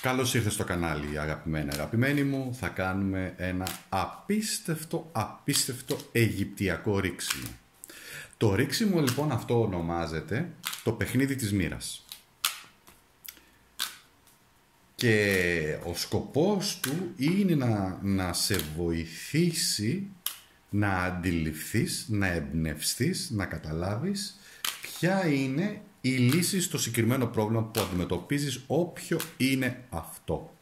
Καλώς ήρθες στο κανάλι αγαπημένη αγαπημένη μου. Θα κάνουμε ένα απίστευτο, απίστευτο αιγυπτιακό ρίξιμο. Το ρίξιμο λοιπόν αυτό ονομάζεται το παιχνίδι της μοίρας. Και ο σκοπός του είναι να, να σε βοηθήσει να αντιληφθείς, να εμπνευστείς, να καταλάβεις ποια είναι η λύση στο συγκεκριμένο πρόβλημα που αντιμετωπίζεις όποιο είναι αυτό.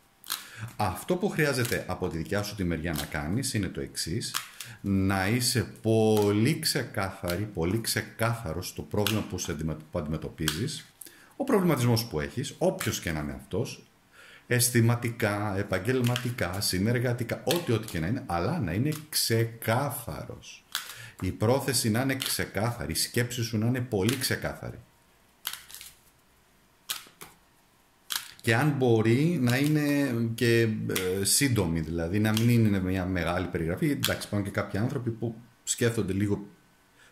Αυτό που χρειάζεται από τη δικιά σου τη μεριά να κάνεις είναι το εξής, να είσαι πολύ ξεκάθαρη, πολύ ξεκάθαρος στο πρόβλημα που, σε που αντιμετωπίζεις, ο προβληματισμός που έχεις, όποιος και να είναι αυτός, αισθηματικά, επαγγελματικά, συνεργατικά, ό,τι ό,τι και να είναι, αλλά να είναι ξεκάθαρος. Η πρόθεση να είναι ξεκάθαρη, η σκέψη σου να είναι πολύ ξεκάθαρη. Και αν μπορεί να είναι και ε, σύντομη, δηλαδή να μην είναι μια μεγάλη περιγραφή. Εντάξει, υπάρχουν και κάποιοι άνθρωποι που σκέφτονται λίγο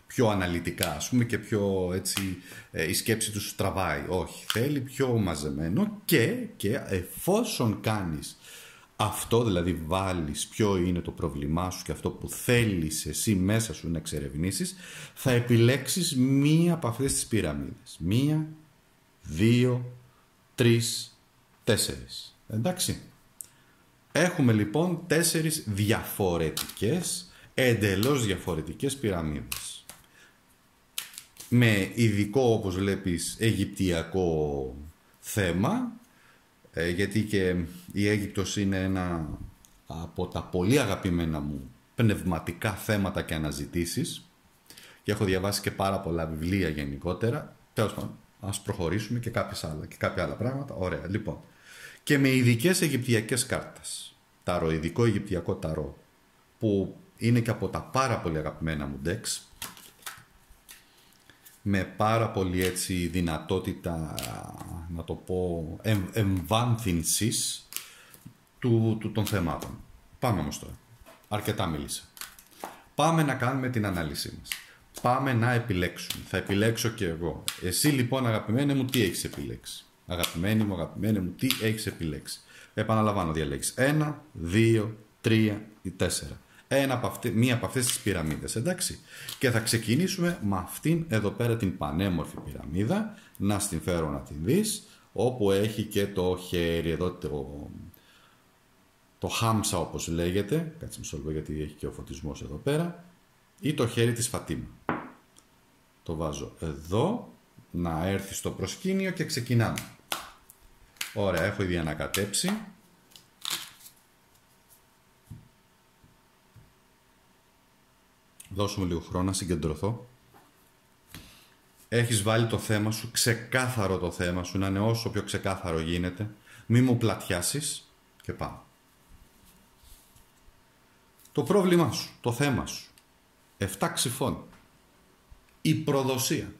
πιο αναλυτικά, ας πούμε, και πιο έτσι ε, η σκέψη τους τραβάει. Όχι, θέλει πιο μαζεμένο και, και εφόσον κάνεις αυτό, δηλαδή βάλεις ποιο είναι το πρόβλημά σου και αυτό που θέλεις εσύ μέσα σου να εξερευνήσεις, θα επιλέξεις μία από αυτές τις πυραμίδες. Μία, δύο, τρεις, τέσσερις. Εντάξει. Έχουμε λοιπόν τέσσερις διαφορετικές, εντελώς διαφορετικές πυραμίδες. Με ειδικό όπως βλέπεις Αιγυπτιακό θέμα, ε, γιατί και η Αίγυπτος είναι ένα από τα πολύ αγαπημένα μου πνευματικά θέματα και αναζητήσεις και έχω διαβάσει και πάρα πολλά βιβλία γενικότερα. Τέλος πάντων, ας προχωρήσουμε και, κάποιες άλλα, και κάποια άλλα πράγματα. Ωραία, λοιπόν και με ειδικές Αιγυπτιακές κάρτες. Ταρό, ειδικό Αιγυπτιακό ταρό, που είναι και από τα πάρα πολύ αγαπημένα μου decks, με πάρα πολύ έτσι δυνατότητα, να το πω, εμ, εμβάνθυνσης του, του, των θεμάτων. Πάμε όμως τώρα. Αρκετά μίλησα. Πάμε να κάνουμε την ανάλυση μας. Πάμε να επιλέξουμε. Θα επιλέξω και εγώ. Εσύ λοιπόν αγαπημένε μου τι έχεις επιλέξει; Αγαπημένη μου, αγαπημένη μου, τι έχεις επιλέξει. Επαναλαμβάνω, διαλέξεις. Ένα, δύο, τρία ή τέσσερα. Ένα από αυτή, μία από αυτές τις πυραμίδες, εντάξει. Και θα ξεκινήσουμε με αυτήν εδώ πέρα την πανέμορφη πυραμίδα. Να στην φέρω να την δεις. Όπου έχει και το χέρι εδώ, το, το χάμσα όπως λέγεται. Κάτσε μισό λίγο γιατί έχει και ο φωτισμός εδώ πέρα. Ή το χέρι της Φατίμα. Το βάζω εδώ να έρθει στο προσκήνιο και ξεκινάμε. Ωραία, έχω ήδη ανακατέψει. Δώσουμε λίγο χρόνο να συγκεντρωθώ. Έχεις βάλει το θέμα σου, ξεκάθαρο το θέμα σου, να είναι όσο πιο ξεκάθαρο γίνεται. Μη μου πλατιάσεις και πάμε. Το πρόβλημά σου, το θέμα σου. Εφτά ξυφών. Η προδοσία.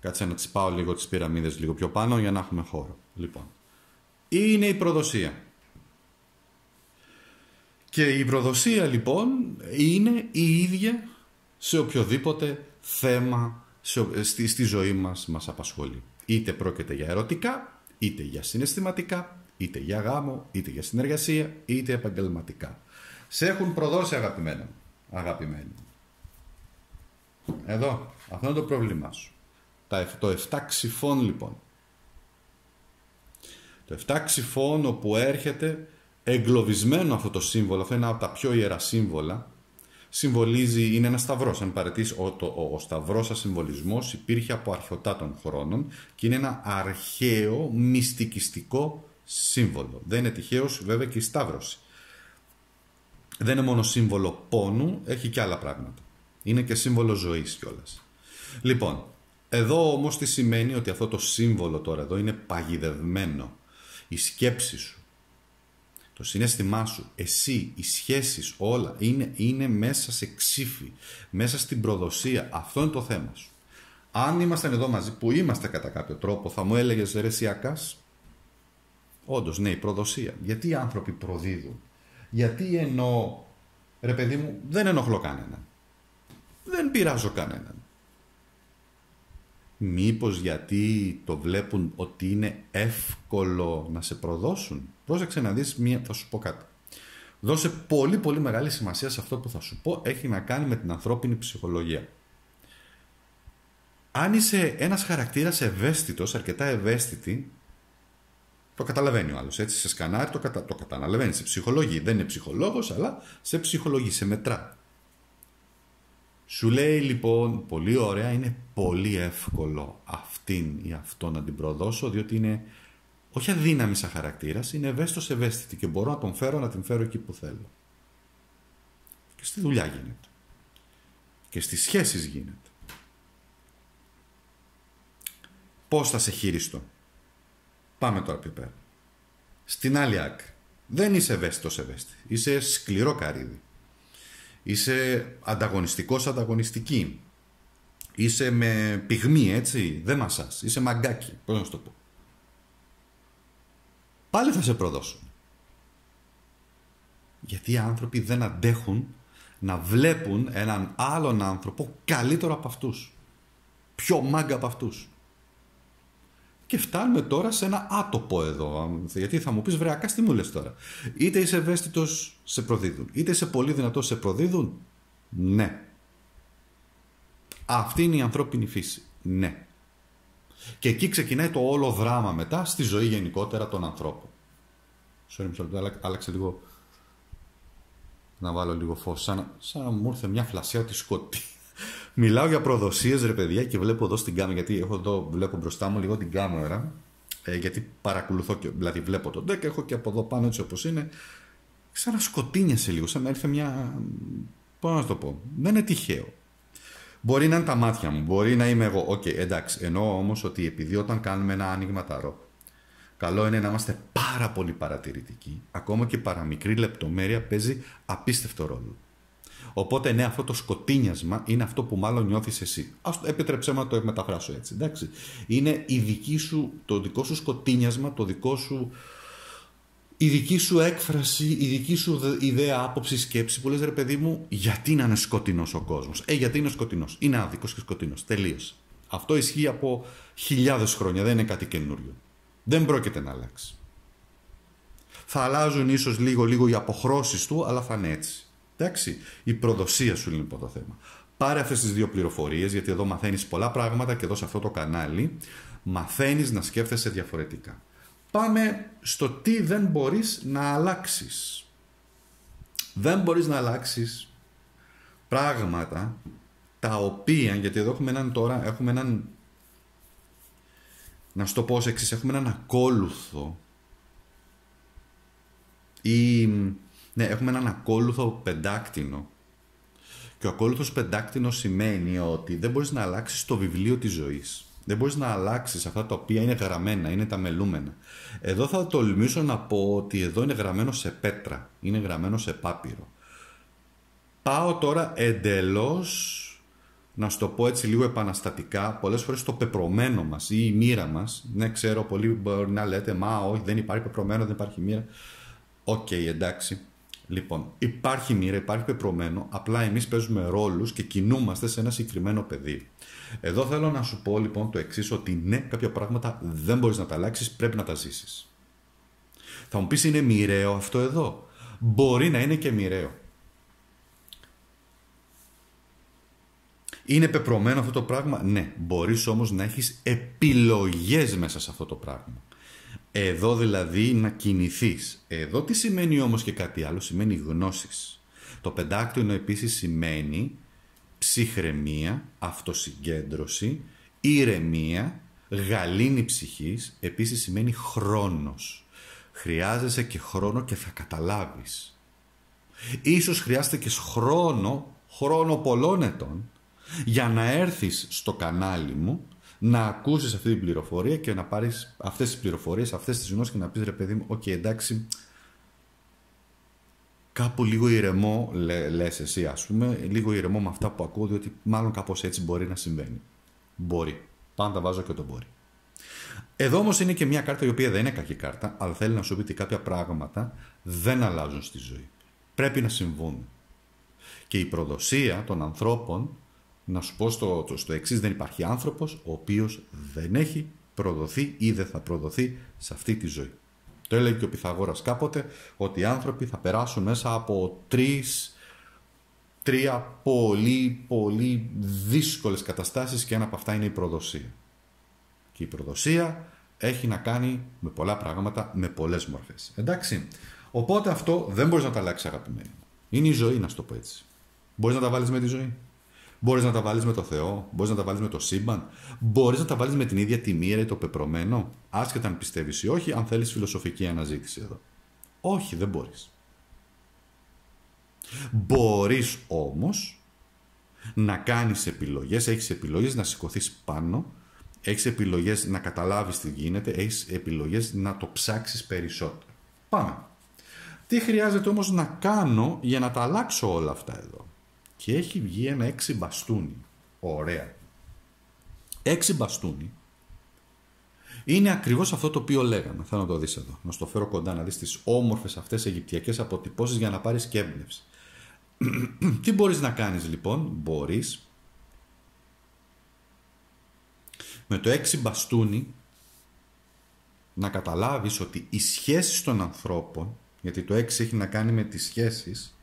Κάτσε να τις πάω λίγο τις πυραμίδες λίγο πιο πάνω για να έχουμε χώρο. Λοιπόν, είναι η προδοσία. Και η προδοσία λοιπόν είναι η ίδια σε οποιοδήποτε θέμα στη, στη ζωή μας μας απασχολεί. Είτε πρόκειται για ερωτικά, είτε για συναισθηματικά, είτε για γάμο, είτε για συνεργασία, είτε επαγγελματικά. Σε έχουν προδώσει αγαπημένα αγαπημένοι. Εδώ, αυτό είναι το πρόβλημά σου. Το 7 ξυφών λοιπόν. Το 7 ξυφών όπου έρχεται εγκλωβισμένο αυτό το σύμβολο, αυτό είναι ένα από τα πιο ιερά σύμβολα, συμβολίζει, είναι ένας σταυρός, αν παρετείς, ο, το, ο, ο σταυρός σαν συμβολισμός υπήρχε από αρχαιοτά των χρόνων και είναι ένα αρχαίο μυστικιστικό σύμβολο. Δεν είναι τυχαίος βέβαια και η σταύρωση. Δεν είναι μόνο σύμβολο πόνου, έχει και άλλα πράγματα. Είναι και σύμβολο ζωής κιόλας. Λοιπόν, εδώ όμως τι σημαίνει ότι αυτό το σύμβολο τώρα εδώ είναι παγιδευμένο. Η σκέψη σου, το συνέστημά σου, εσύ, οι σχέσεις, όλα είναι, είναι μέσα σε ξύφη, μέσα στην προδοσία. Αυτό είναι το θέμα σου. Αν ήμασταν εδώ μαζί, που είμαστε κατά κάποιο τρόπο, θα μου έλεγες ρε Σιακάς, όντως ναι, η προδοσία. Γιατί οι άνθρωποι προδίδουν; Γιατί ενώ, ρε παιδί μου, δεν ενοχλώ κανέναν. Δεν πειράζω κανέναν. Μήπως γιατί το βλέπουν ότι είναι εύκολο να σε προδώσουν. Πρόσεξε να δεις μία, θα σου πω κάτι. Δώσε πολύ πολύ μεγάλη σημασία σε αυτό που θα σου πω. Έχει να κάνει με την ανθρώπινη ψυχολογία. Αν είσαι ένας χαρακτήρας ευαίσθητος, αρκετά ευαίσθητη, το καταλαβαίνει ο άλλος, έτσι, σε σκανάρει, το, κατα... το καταλαβαίνει, σε ψυχολογεί. Δεν είναι ψυχολόγος, αλλά σε ψυχολογεί, σε μετρά. Σου λέει λοιπόν, πολύ ωραία, είναι πολύ εύκολο αυτήν ή αυτό να την προδώσω, διότι είναι όχι αδύναμη σαν χαρακτήρας, είναι ευαίσθητος ευαίσθητη και μπορώ να τον φέρω να την φέρω εκεί που θέλω. Και στη δουλειά γίνεται. Και στις σχέσεις γίνεται. Πώς θα σε χειριστώ. Πάμε τώρα πιο πέρα. Στην άλλη άκρη. Δεν είσαι ευαίσθητος ευαίσθητη. Είσαι σκληρό καρύδι. Είσαι ανταγωνιστικός ανταγωνιστική. Είσαι με πυγμή έτσι. Δεν μασάς. Είσαι μαγκάκι. Πώς να σου το πω. Πάλι θα σε προδώσουν. Γιατί οι άνθρωποι δεν αντέχουν να βλέπουν έναν άλλον άνθρωπο καλύτερο από αυτούς. Πιο μάγκα από αυτούς. Και φτάνουμε τώρα σε ένα άτοπο εδώ. Γιατί θα μου πεις βρεακά τι μου λες τώρα. Είτε είσαι ευαίσθητος, σε προδίδουν. Είτε είσαι πολύ δυνατός, σε προδίδουν. Ναι. Αυτή είναι η ανθρώπινη φύση. Ναι. Και εκεί ξεκινάει το όλο δράμα μετά στη ζωή γενικότερα των ανθρώπων. Sorry, μισό λεπτό, άλλαξε λίγο. Να βάλω λίγο φως. Σαν, σαν να μου ήρθε μια φλασιά ότι σκοτεί. Μιλάω για προδοσίες, ρε παιδιά, και βλέπω εδώ στην κάμερα, γιατί έχω εδώ, βλέπω μπροστά μου λίγο την κάμερα, ε, γιατί παρακολουθώ, και, δηλαδή βλέπω τον deck, έχω και από εδώ πάνω έτσι όπως είναι, σαν να σκοτίνιασε λίγο, σαν να έρθει μια. Πώς να το πω, δεν είναι τυχαίο. Μπορεί να είναι τα μάτια μου, μπορεί να είμαι εγώ. OK, okay, εντάξει. Εννοώ όμως ότι επειδή όταν κάνουμε ένα άνοιγμα ταρό, καλό είναι να είμαστε πάρα πολύ παρατηρητικοί. Ακόμα και παραμικρή λεπτομέρεια παίζει απίστευτο ρόλο. Οπότε ναι, αυτό το σκοτίνιασμα είναι αυτό που μάλλον νιώθεις εσύ. Ας επιτρέψέ να το μεταφράσω έτσι, εντάξει. Είναι η δική σου, το δικό σου σκοτίνιασμα, το δικό σου, η δική σου έκφραση, η δική σου ιδέα, άποψη, σκέψη που λες ρε παιδί μου, γιατί να είναι σκοτεινός ο κόσμος. Ε, γιατί είναι σκοτεινός; Είναι άδικος και σκοτεινός. Τελείωσε. Αυτό ισχύει από χιλιάδες χρόνια, δεν είναι κάτι καινούριο. Δεν πρόκειται να αλλάξει. Θα αλλάζουν ίσως λίγο-λίγο οι αποχρώσεις του, αλλά θα είναι έτσι. Εντάξει, η προδοσία σου είναι λοιπόν το θέμα. Πάρε αυτές τις δύο πληροφορίες, γιατί εδώ μαθαίνεις πολλά πράγματα και εδώ σε αυτό το κανάλι μαθαίνεις να σκέφτεσαι διαφορετικά. Πάμε στο τι δεν μπορείς να αλλάξεις. Δεν μπορείς να αλλάξεις πράγματα τα οποία, γιατί εδώ έχουμε έναν τώρα, έχουμε έναν, να σου το πω ως εξής, έχουμε έναν ακόλουθο ή ναι, έχουμε έναν ακόλουθο πεντάκτηνο. Και ο ακόλουθος πεντάκτηνος σημαίνει ότι δεν μπορείς να αλλάξεις το βιβλίο της ζωής. Δεν μπορείς να αλλάξεις αυτά τα οποία είναι γραμμένα, είναι τα μελούμενα. Εδώ θα τολμήσω να πω ότι εδώ είναι γραμμένο σε πέτρα, είναι γραμμένο σε πάπυρο. Πάω τώρα εντελώς να σου το πω έτσι λίγο επαναστατικά, πολλές φορές το πεπρωμένο μας ή η μοίρα μας. Ναι, ξέρω, πολλοί μπορεί να λέτε, Μα όχι, δεν υπάρχει πεπρωμένο, δεν υπάρχει μοίρα. Οκ, εντάξει. Λοιπόν, υπάρχει μοίρα, υπάρχει πεπρωμένο, απλά εμείς παίζουμε ρόλους και κινούμαστε σε ένα συγκεκριμένο πεδίο. Εδώ θέλω να σου πω λοιπόν το εξής ότι ναι, κάποια πράγματα δεν μπορείς να τα αλλάξεις, πρέπει να τα ζήσεις. Θα μου πεις είναι μοιραίο αυτό εδώ; Μπορεί να είναι και μοιραίο. Είναι πεπρωμένο αυτό το πράγμα; Ναι, μπορείς όμως να έχεις επιλογές μέσα σε αυτό το πράγμα. Εδώ δηλαδή να κινηθείς. Εδώ τι σημαίνει όμως και κάτι άλλο, σημαίνει γνώσεις. Το πεντάκτηνο επίσης σημαίνει ψυχραιμία, αυτοσυγκέντρωση, ηρεμία, γαλήνη ψυχής, επίσης σημαίνει χρόνος. Χρειάζεσαι και χρόνο και θα καταλάβεις. Ίσως χρειάζεται και χρόνο, χρόνο πολλών ετών, για να έρθεις στο κανάλι μου να ακούσεις αυτή την πληροφορία και να πάρεις αυτές τις πληροφορίες, αυτές τις γνώσεις και να πεις ρε παιδί μου, οκ εντάξει, κάπου λίγο ηρεμώ, λε, λες εσύ ας πούμε, λίγο ηρεμώ με αυτά που ακούω, διότι μάλλον κάπως έτσι μπορεί να συμβαίνει. Μπορεί. Πάντα βάζω και το μπορεί. Εδώ όμως είναι και μια κάρτα η οποία δεν είναι κακή κάρτα, αλλά θέλει να σου πει ότι κάποια πράγματα δεν αλλάζουν στη ζωή. Πρέπει να συμβούν. Και η προδοσία των ανθρώπων να σου πω στο, το, στο εξής δεν υπάρχει άνθρωπος ο οποίος δεν έχει προδοθεί ή δεν θα προδοθεί σε αυτή τη ζωή. Το έλεγε και ο Πυθαγόρας κάποτε ότι οι άνθρωποι θα περάσουν μέσα από τρεις, τρία πολύ πολύ δύσκολες καταστάσεις και ένα από αυτά είναι η προδοσία. Και η προδοσία έχει να κάνει με πολλά πράγματα, με πολλές μορφές. Εντάξει. Οπότε αυτό δεν μπορείς να τα αλλάξεις αγαπημένη. Είναι η ζωή να σου το πω έτσι. Μπορείς να τα βάλεις με τη ζωή. Μπορείς να τα βάλεις με το Θεό, μπορείς να τα βάλεις με το σύμπαν, μπορείς να τα βάλεις με την ίδια τη μοίρα ή το πεπρωμένο, άσχετα αν πιστεύεις ή όχι, αν θέλεις φιλοσοφική αναζήτηση εδώ. Όχι, δεν μπορείς. Μπορείς όμως να κάνεις επιλογές, έχεις επιλογές να σηκωθείς πάνω, έχεις επιλογές να καταλάβεις τι γίνεται, έχεις επιλογές να το ψάξεις περισσότερο. Πάμε. Τι χρειάζεται όμως να κάνω για να τα αλλάξω όλα αυτά εδώ; Και έχει βγει ένα έξι μπαστούνι. Ωραία. Έξι μπαστούνι είναι ακριβώς αυτό το οποίο λέγαμε. Θέλω να το δεις εδώ. Να στο φέρω κοντά να δεις τις όμορφες αυτές αιγυπτιακές αποτυπώσεις για να πάρεις και έμπνευση. Τι μπορείς να κάνεις λοιπόν; Μπορείς με το έξι μπαστούνι να καταλάβεις ότι οι σχέσεις των ανθρώπων, γιατί το έξι έχει να κάνει με τις σχέσεις,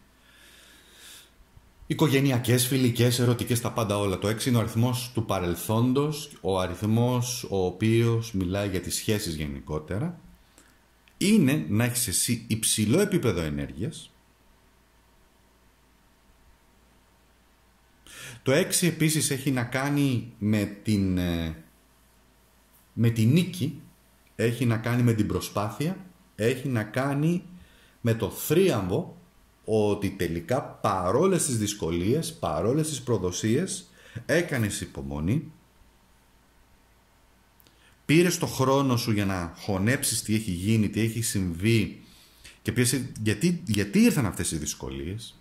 Οικογενειακές, φιλικές, ερωτικές, τα πάντα όλα. Το 6 είναι ο αριθμός του παρελθόντος, ο αριθμός ο οποίος μιλάει για τις σχέσεις γενικότερα. Είναι να έχεις εσύ υψηλό επίπεδο ενέργειας. Το 6 επίσης έχει να κάνει με την, ε, με την νίκη, έχει να κάνει με την προσπάθεια, έχει να κάνει με το θρίαμβο ότι τελικά παρόλες τις δυσκολίες, παρόλες τις προδοσίες, έκανες υπομονή, πήρες το χρόνο σου για να χωνέψεις τι έχει γίνει, τι έχει συμβεί και πήρες, γιατί, γιατί ήρθαν αυτές οι δυσκολίες,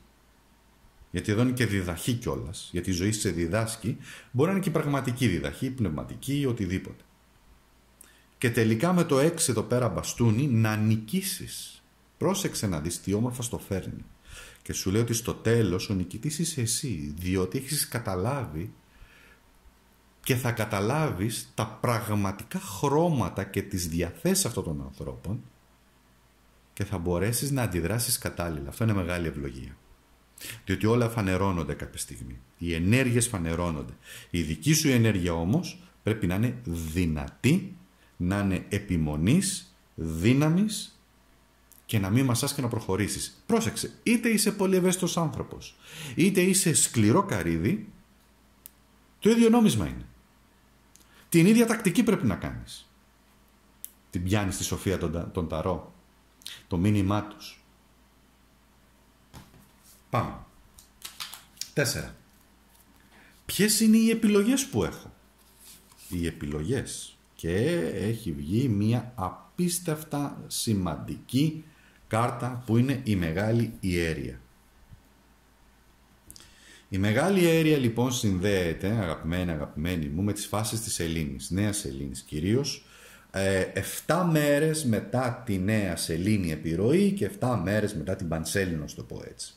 γιατί εδώ είναι και διδαχή κιόλας, γιατί η ζωή σε διδάσκει, μπορεί να είναι και πραγματική διδαχή, πνευματική ή οτιδήποτε. Και τελικά με το έξι εδώ πέρα μπαστούνι να νικήσεις. Πρόσεξε να δεις τι όμορφα στο φέρνει. Και σου λέει ότι στο τέλος ο νικητής είσαι εσύ, διότι έχεις καταλάβει και θα καταλάβεις τα πραγματικά χρώματα και τις διαθέσεις αυτών των ανθρώπων και θα μπορέσεις να αντιδράσεις κατάλληλα. Αυτό είναι μεγάλη ευλογία. Διότι όλα φανερώνονται κάποια στιγμή. Οι ενέργειες φανερώνονται. Η δική σου ενέργεια όμως πρέπει να είναι δυνατή, να είναι επιμονής, δύναμης και να μην μασάς και να προχωρήσεις. Πρόσεξε, είτε είσαι πολύ ευαίσθητος άνθρωπος, είτε είσαι σκληρό καρύδι, το ίδιο νόμισμα είναι. Την ίδια τακτική πρέπει να κάνεις. Την πιάνεις στη σοφία των, τον ταρό, το μήνυμά τους. Πάμε. Τέσσερα. Ποιες είναι οι επιλογές που έχω; Οι επιλογές. Και έχει βγει μια απίστευτα σημαντική κάρτα που είναι η Μεγάλη Ιέρια. Η Μεγάλη Ιέρια λοιπόν συνδέεται, αγαπημένη αγαπημένη μου, με τις φάσεις της Ελλήνης, Νέας Ελλήνης κυρίως, 7 ε, μέρες μετά τη Νέα Σελήνη επιρροή και 7 μέρες μετά την Πανσέλινο, το πω έτσι.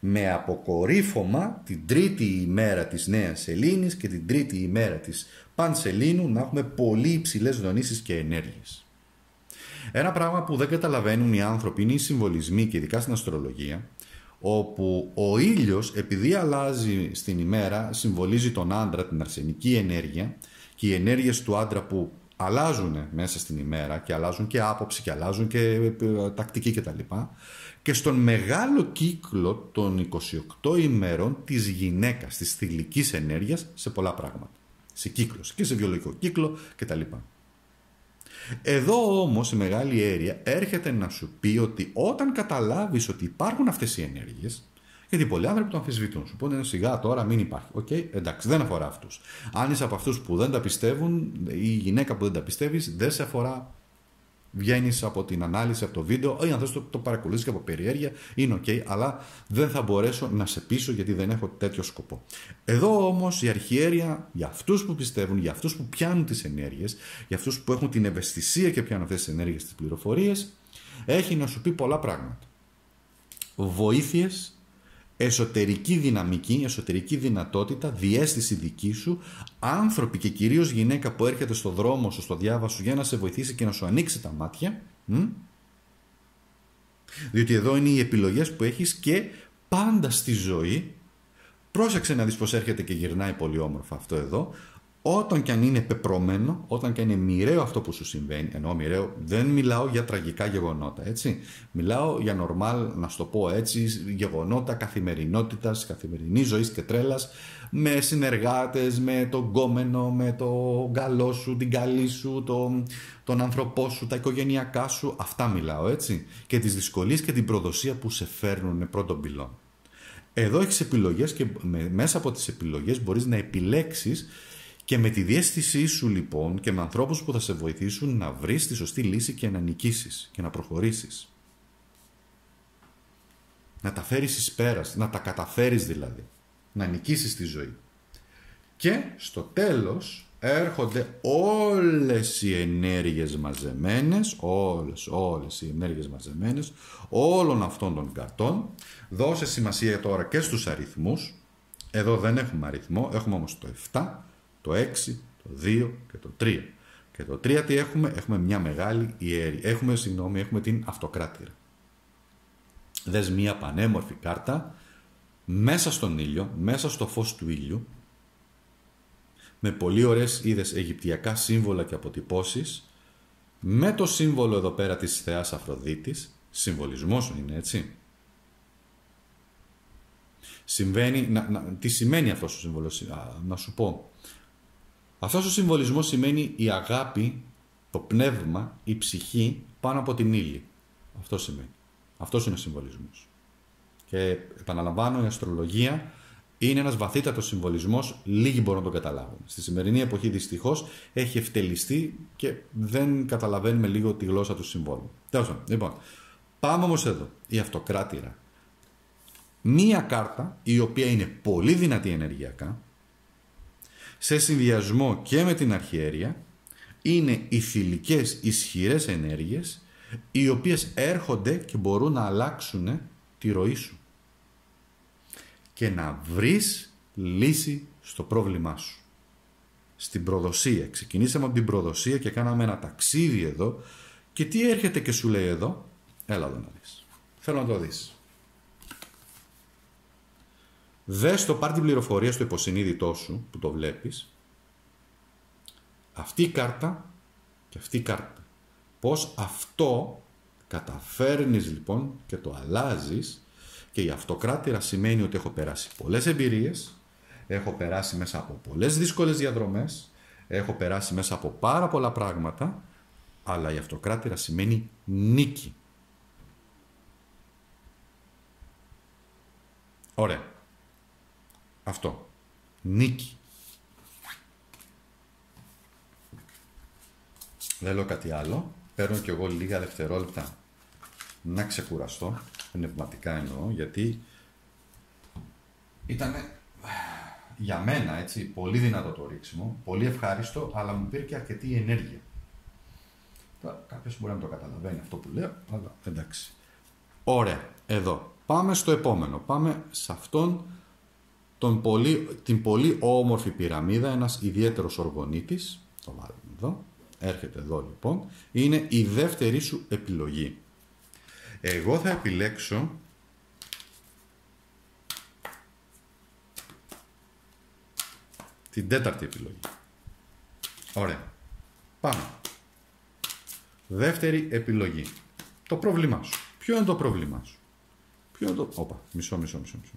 Με αποκορύφωμα την τρίτη ημέρα της Νέας Σελήνης και την τρίτη ημέρα της Πανσελίνου να έχουμε πολύ υψηλές δονήσεις και ενέργειες. Ένα πράγμα που δεν καταλαβαίνουν οι άνθρωποι είναι οι συμβολισμοί και ειδικά στην αστρολογία, όπου ο ήλιος επειδή αλλάζει στην ημέρα συμβολίζει τον άντρα, την αρσενική ενέργεια και οι ενέργειες του άντρα που αλλάζουν μέσα στην ημέρα και αλλάζουν και άποψη και αλλάζουν και ε, τακτική κτλ. Και στον μεγάλο κύκλο των 28 ημέρων της γυναίκας, της θηλυκής ενέργειας σε πολλά πράγματα. Σε κύκλος και σε βιολογικό κύκλο κτλ. Εδώ όμως η μεγάλη ιέρεια έρχεται να σου πει ότι όταν καταλάβεις ότι υπάρχουν αυτές οι ενέργειες, γιατί πολλοί άνθρωποι το αμφισβητούν. Σου πούνε σιγά τώρα μην υπάρχει. OK, okay, εντάξει, δεν αφορά αυτούς. Αν είσαι από αυτούς που δεν τα πιστεύουν, ή γυναίκα που δεν τα πιστεύεις, δεν σε αφορά βγαίνεις από την ανάλυση, από το βίντεο, ή αν θες το, το παρακολουθείς και από περιέργεια, είναι ok, αλλά δεν θα μπορέσω να σε πείσω γιατί δεν έχω τέτοιο σκοπό. Εδώ όμως η αρχιέρεια για αυτούς που πιστεύουν, για αυτούς που πιάνουν τις ενέργειες, για αυτούς που έχουν την ευαισθησία και πιάνουν αυτές τις ενέργειες, τις πληροφορίες, έχει να σου πει πολλά πράγματα. Βοήθειες, εσωτερική δυναμική, εσωτερική δυνατότητα, διέστηση δική σου, άνθρωποι και κυρίως γυναίκα που έρχεται στο δρόμο σου, στο διάβα σου για να σε βοηθήσει και να σου ανοίξει τα μάτια. Μ; Διότι εδώ είναι οι επιλογές που έχεις και πάντα στη ζωή. Πρόσεξε να δεις πως έρχεται και γυρνάει πολύ όμορφα αυτό εδώ όταν και αν είναι πεπρωμένο, όταν και αν είναι μοιραίο αυτό που σου συμβαίνει, ενώ μοιραίο δεν μιλάω για τραγικά γεγονότα, έτσι. Μιλάω για νορμάλ, να σου το πω έτσι, γεγονότα καθημερινότητας, καθημερινής ζωής και τρέλας, με συνεργάτες, με τον κόμενο, με το καλό σου, την καλή σου, τον, τον άνθρωπό σου, τα οικογενειακά σου, αυτά μιλάω, έτσι. Και τις δυσκολίες και την προδοσία που σε φέρνουν πρώτον πυλών. Εδώ έχεις επιλογές και μέσα από τις επιλογές μπορείς να επιλέξεις και με τη διέστησή σου λοιπόν και με ανθρώπους που θα σε βοηθήσουν να βρεις τη σωστή λύση και να νικήσεις και να προχωρήσεις. Να τα φέρεις εις πέρας, να τα καταφέρεις δηλαδή. Να νικήσεις τη ζωή. Και στο τέλος έρχονται όλες οι ενέργειες μαζεμένες, όλες, όλες οι ενέργειες μαζεμένες, όλων αυτών των καρτών. Δώσε σημασία τώρα και στους αριθμούς. Εδώ δεν έχουμε αριθμό, έχουμε όμως το 7, το 6, το 2 και το 3. Και το 3 τι έχουμε, έχουμε μια μεγάλη ιέρη. Έχουμε, συγγνώμη, έχουμε την αυτοκράτηρα. Δες μια πανέμορφη κάρτα μέσα στον ήλιο, μέσα στο φως του ήλιου, με πολύ ωραίες είδες αιγυπτιακά σύμβολα και αποτυπώσεις, με το σύμβολο εδώ πέρα της θεάς Αφροδίτης, συμβολισμός είναι έτσι. Συμβαίνει, να, να, τι σημαίνει αυτό ο σύμβολος, να σου πω. Αυτός ο συμβολισμός σημαίνει η αγάπη, το πνεύμα, η ψυχή πάνω από την ύλη. Αυτό σημαίνει. Αυτός είναι ο συμβολισμός. Και επαναλαμβάνω, η αστρολογία είναι ένας βαθύτατος συμβολισμός, λίγοι μπορούν να τον καταλάβουν. Στη σημερινή εποχή δυστυχώς έχει ευτελιστεί και δεν καταλαβαίνουμε λίγο τη γλώσσα του συμβόλου. Τέλος λοιπόν, πάμε όμως εδώ. Η αυτοκράτηρα. Μία κάρτα η οποία είναι πολύ δυνατή ενεργειακά, σε συνδυασμό και με την αρχιέρεια είναι οι θηλυκές ισχυρές ενέργειες οι οποίες έρχονται και μπορούν να αλλάξουν τη ροή σου και να βρεις λύση στο πρόβλημά σου. Στην προδοσία. Ξεκινήσαμε από την προδοσία και κάναμε ένα ταξίδι εδώ και τι έρχεται και σου λέει εδώ; Έλα εδώ να δεις. Θέλω να το δεις. Δες το, πάρ την πληροφορία στο υποσυνείδητό σου που το βλέπεις. Αυτή η κάρτα και αυτή η κάρτα. Πώς αυτό καταφέρνεις λοιπόν και το αλλάζεις και η αυτοκράτηρα σημαίνει ότι έχω περάσει πολλές εμπειρίες, έχω περάσει μέσα από πολλές δύσκολες διαδρομές, έχω περάσει μέσα από πάρα πολλά πράγματα, αλλά η αυτοκράτηρα σημαίνει νίκη. Ωραία. Αυτό. Νίκη. Δεν λέω κάτι άλλο. Παίρνω κι εγώ λίγα δευτερόλεπτα να ξεκουραστώ. Πνευματικά εννοώ, γιατί ήταν για μένα έτσι πολύ δυνατό το ρίξιμο, πολύ ευχάριστο, αλλά μου πήρε και αρκετή ενέργεια. Κάποιος μπορεί να το καταλαβαίνει αυτό που λέω, αλλά εντάξει. Ωραία, εδώ. Πάμε στο επόμενο. Πάμε σε αυτόν τον πολύ, την πολύ όμορφη πυραμίδα, ένας ιδιαίτερος οργονίτης, το βάλουμε εδώ, έρχεται εδώ λοιπόν, είναι η δεύτερη σου επιλογή. Εγώ θα επιλέξω την τέταρτη επιλογή. Ωραία. Πάμε. Δεύτερη επιλογή. Το πρόβλημά σου. Ποιο είναι το πρόβλημά σου; Ποιο είναι το... Όπα, μισό, μισό, μισό. μισό.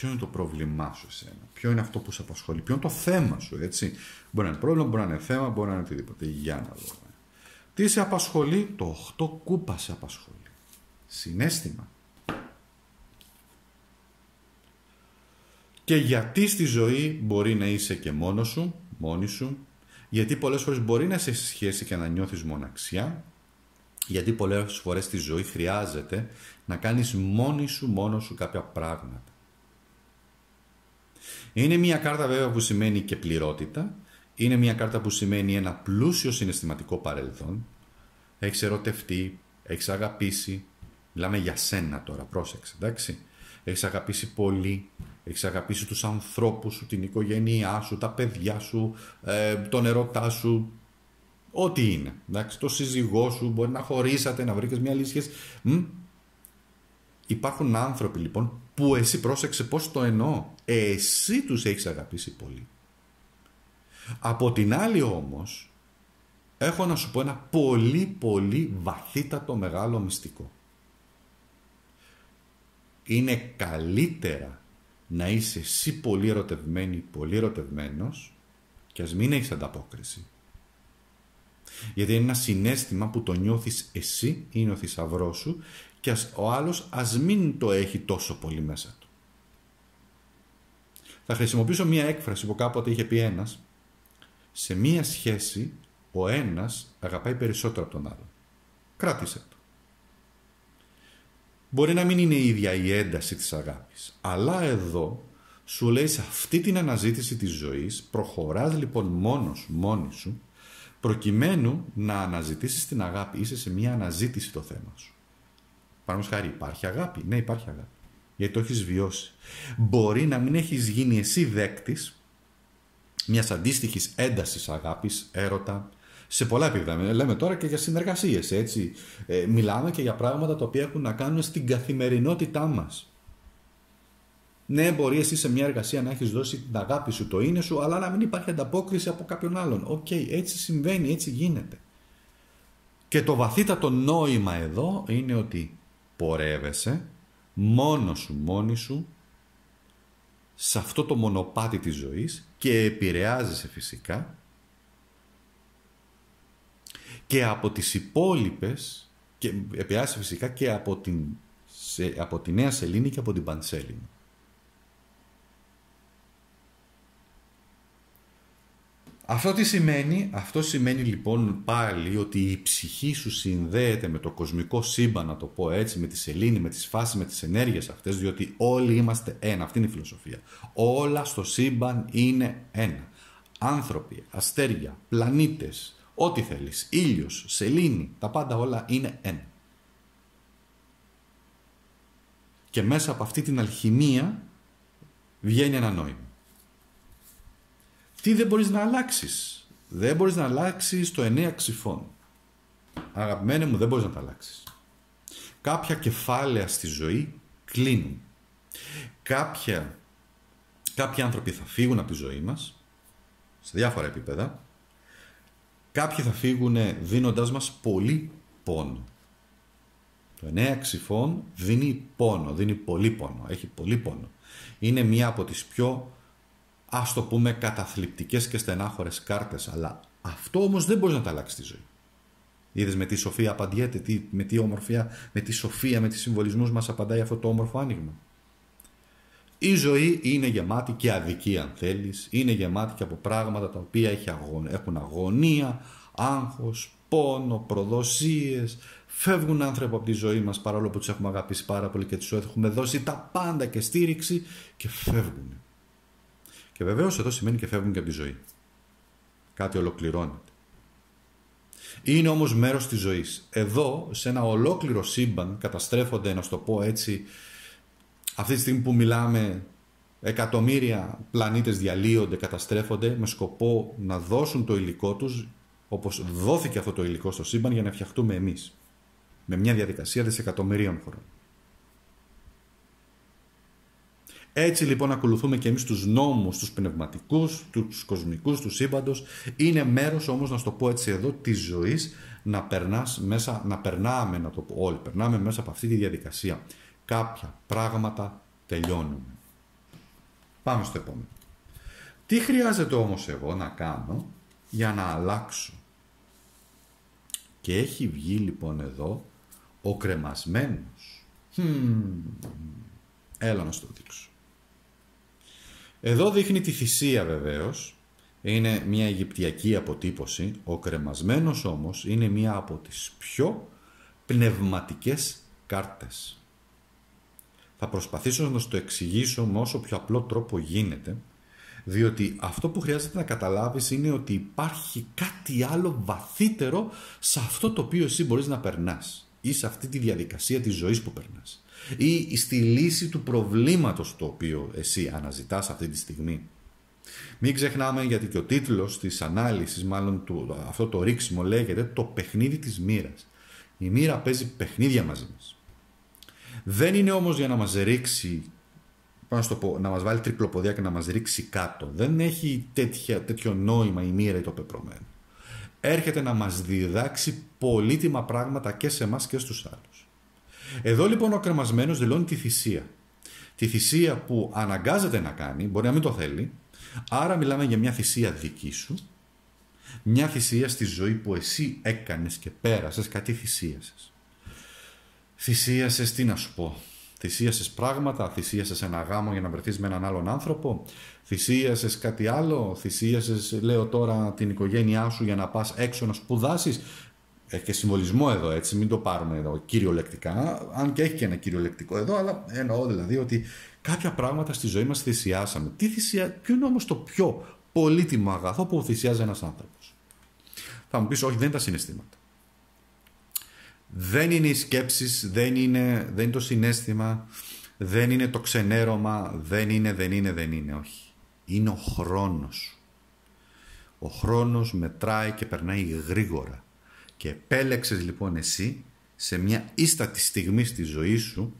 Ποιο είναι το πρόβλημά σου εσένα, ποιο είναι αυτό που σε απασχολεί, ποιο είναι το θέμα σου, έτσι; Μπορεί να είναι πρόβλημα, μπορεί να είναι θέμα, μπορεί να είναι οτιδήποτε. Για να δούμε. Τι σε απασχολεί, το 8 κούπα σε απασχολεί. Συνέστημα. Και γιατί στη ζωή μπορεί να είσαι και μόνος σου, μόνη σου, γιατί πολλές φορές μπορεί να είσαι σε σχέση και να νιώθεις μοναξιά, γιατί πολλές φορές στη ζωή χρειάζεται να κάνεις μόνη σου, μόνος σου κάποια πράγματα. Είναι μια κάρτα βέβαια που σημαίνει και πληρότητα, Είναι μια κάρτα που σημαίνει ένα πλούσιο συναισθηματικό παρελθόν. Έχεις ερωτευτεί, έχεις αγαπήσει. Μιλάμε για σένα τώρα, πρόσεξε, εντάξει. Έχεις αγαπήσει πολύ, έχεις αγαπήσει τους ανθρώπους σου, την οικογένειά σου, τα παιδιά σου, ε, τον ερωτά σου, ό,τι είναι. Εντάξει, το σύζυγό σου, μπορεί να χωρίσατε, να βρήκες μια λύση Υπάρχουν άνθρωποι λοιπόν που εσύ πρόσεξε πώς το εννοώ. Εσύ τους έχεις αγαπήσει πολύ. Από την άλλη όμως, έχω να σου πω ένα πολύ πολύ βαθύτατο μεγάλο μυστικό. Είναι καλύτερα να είσαι εσύ πολύ ερωτευμένη, πολύ ερωτευμένος και ας μην έχεις ανταπόκριση. Γιατί είναι ένα συνέστημα που το νιώθεις εσύ, είναι ο θησαυρό σου και ο άλλος ας μην το έχει τόσο πολύ μέσα του. Θα χρησιμοποιήσω μία έκφραση που κάποτε είχε πει ένας. Σε μία σχέση ο ένας αγαπάει περισσότερο από τον άλλο. Κράτησε το. Μπορεί να μην είναι η ίδια η ένταση της αγάπης. Αλλά εδώ σου λέει σε αυτή την αναζήτηση της ζωής προχωράς λοιπόν μόνος, μόνη σου προκειμένου να αναζητήσεις την αγάπη. Είσαι σε μια αναζήτηση το θέμα σου. Παραδείγματος χάρη, υπάρχει αγάπη. Ναι, υπάρχει αγάπη. Γιατί το έχεις βιώσει. Μπορεί να μην έχεις γίνει εσύ δέκτης μιας αντίστοιχης έντασης αγάπης, έρωτα, σε πολλά επίπεδα. Λέμε τώρα και για συνεργασίες, έτσι. Ε, μιλάμε και για πράγματα τα οποία έχουν να κάνουν στην καθημερινότητά μας. Ναι, μπορεί εσύ σε μια εργασία να έχεις δώσει την αγάπη σου, το είναι σου, αλλά να μην υπάρχει ανταπόκριση από κάποιον άλλον. OK, okay, έτσι συμβαίνει, έτσι γίνεται. Και το βαθύτατο νόημα εδώ είναι ότι πορεύεσαι μόνος σου, μόνη σου σε αυτό το μονοπάτι της ζωής και επηρεάζεσαι φυσικά και από τις υπόλοιπες και επηρεάζεσαι φυσικά και από την, από τη Νέα Σελήνη και από την Πανσέλινη. Αυτό τι σημαίνει, αυτό σημαίνει λοιπόν πάλι ότι η ψυχή σου συνδέεται με το κοσμικό σύμπαν, να το πω έτσι, με τη σελήνη, με τις φάσεις, με τις ενέργειες αυτές, διότι όλοι είμαστε ένα, αυτή είναι η φιλοσοφία. Όλα στο σύμπαν είναι ένα. Άνθρωποι, αστέρια, πλανήτες, ό,τι θέλεις, ήλιος, σελήνη, τα πάντα όλα είναι ένα. Και μέσα από αυτή την αλχημία βγαίνει ένα νόημα. Τι δεν μπορείς να αλλάξεις. Δεν μπορείς να αλλάξεις το εννέα ξυφών. Αγαπημένε μου δεν μπορείς να τα αλλάξεις. Κάποια κεφάλαια στη ζωή κλείνουν. Κάποια, κάποιοι άνθρωποι θα φύγουν από τη ζωή μας σε διάφορα επίπεδα. Κάποιοι θα φύγουν δίνοντάς μας πολύ πόνο. Το εννέα ξυφών δίνει πόνο, δίνει πολύ πόνο, έχει πολύ πόνο. Είναι μία από τις πιο ας το πούμε καταθλιπτικές και στενάχωρες κάρτες, αλλά αυτό όμως δεν μπορεί να τα αλλάξει τη ζωή. Είδες με τι σοφία απαντιέται, τι, με τι όμορφια, με τι σοφία, με τις συμβολισμούς μας απαντάει αυτό το όμορφο άνοιγμα. Η ζωή είναι γεμάτη και αδικία αν θέλεις, είναι γεμάτη και από πράγματα τα οποία έχουν αγωνία, άγχος, πόνο, προδοσίες, φεύγουν άνθρωποι από τη ζωή μας παρόλο που τους έχουμε αγαπήσει πάρα πολύ και τους έχουμε δώσει τα πάντα και στήριξη και φεύγουν. Και βεβαίως εδώ σημαίνει και φεύγουν και από τη ζωή. Κάτι ολοκληρώνεται. Είναι όμως μέρος της ζωής. Εδώ, σε ένα ολόκληρο σύμπαν, καταστρέφονται, να σου το πω έτσι, αυτή τη στιγμή που μιλάμε, εκατομμύρια πλανήτες διαλύονται, καταστρέφονται, με σκοπό να δώσουν το υλικό τους, όπως δόθηκε αυτό το υλικό στο σύμπαν, για να φτιαχτούμε εμείς. Με μια διαδικασία δισεκατομμυρίων χρόνων. Έτσι λοιπόν ακολουθούμε και εμείς τους νόμους, τους πνευματικούς, τους κοσμικούς, τους σύμπαντος. Είναι μέρος όμως, να σου το πω έτσι εδώ, της ζωής να, περνάς μέσα, να περνάμε, να το πω όλοι, περνάμε μέσα από αυτή τη διαδικασία. Κάποια πράγματα τελειώνουν. Πάμε στο επόμενο. Τι χρειάζεται όμως εγώ να κάνω για να αλλάξω; Και έχει βγει λοιπόν εδώ ο κρεμασμένος. Έλα να σου το δείξω. Εδώ δείχνει τη θυσία βεβαίως. Είναι μια Αιγυπτιακή αποτύπωση. Ο κρεμασμένος όμως είναι μια από τις πιο πνευματικές κάρτες. Θα προσπαθήσω να το εξηγήσω με όσο πιο απλό τρόπο γίνεται, Διότι αυτό που χρειάζεται να καταλάβεις είναι ότι υπάρχει κάτι άλλο βαθύτερο σε αυτό το οποίο εσύ μπορείς να περνάς ή σε αυτή τη διαδικασία της ζωής που περνάς ή στη λύση του προβλήματος το οποίο εσύ αναζητάς αυτή τη στιγμή. Μην ξεχνάμε γιατί και ο τίτλος της ανάλυσης, μάλλον του, αυτό το ρίξιμο λέγεται το παιχνίδι της μοίρας. Η μοίρα παίζει παιχνίδια μαζί μας. Δεν είναι όμως για να μας ρίξει, να, το πω, να μας βάλει τριπλοποδιά και να μας ρίξει κάτω. Δεν έχει τέτοια, τέτοιο νόημα η μοίρα ή το πεπρωμένο. Έρχεται να μας διδάξει πολύτιμα πράγματα και σε εμάς και στους άλλους. Εδώ λοιπόν ο κρεμασμένος δηλώνει τη θυσία. Τη θυσία που αναγκάζεται να κάνει, μπορεί να μην το θέλει, άρα μιλάμε για μια θυσία δική σου, μια θυσία στη ζωή που εσύ έκανες και πέρασες, κάτι θυσίασες. Θυσίασες τι να σου πω, θυσίασες πράγματα, θυσίασες ένα γάμο για να βρεθείς με έναν άλλον άνθρωπο, θυσίασες κάτι άλλο, θυσίασες λέω τώρα την οικογένειά σου για να πας έξω να σπουδάσεις, έχει και συμβολισμό εδώ, έτσι, μην το πάρουμε εδώ κυριολεκτικά, αν και έχει και ένα κυριολεκτικό εδώ, αλλά εννοώ δηλαδή ότι κάποια πράγματα στη ζωή μας θυσιάσαμε. Τι θυσια... Ποιο είναι όμως το πιο πολύτιμο αγαθό που θυσιάζει ένας άνθρωπος; Θα μου πεις, όχι, δεν είναι τα συναισθήματα. Δεν είναι οι σκέψεις, δεν είναι, δεν είναι το συνέστημα, δεν είναι το ξενέρωμα, δεν είναι, δεν είναι, δεν είναι, όχι. Είναι ο χρόνος. Ο χρόνος μετράει και περνάει γρήγορα. Και επέλεξες λοιπόν εσύ σε μια ίστατη στιγμή στη ζωή σου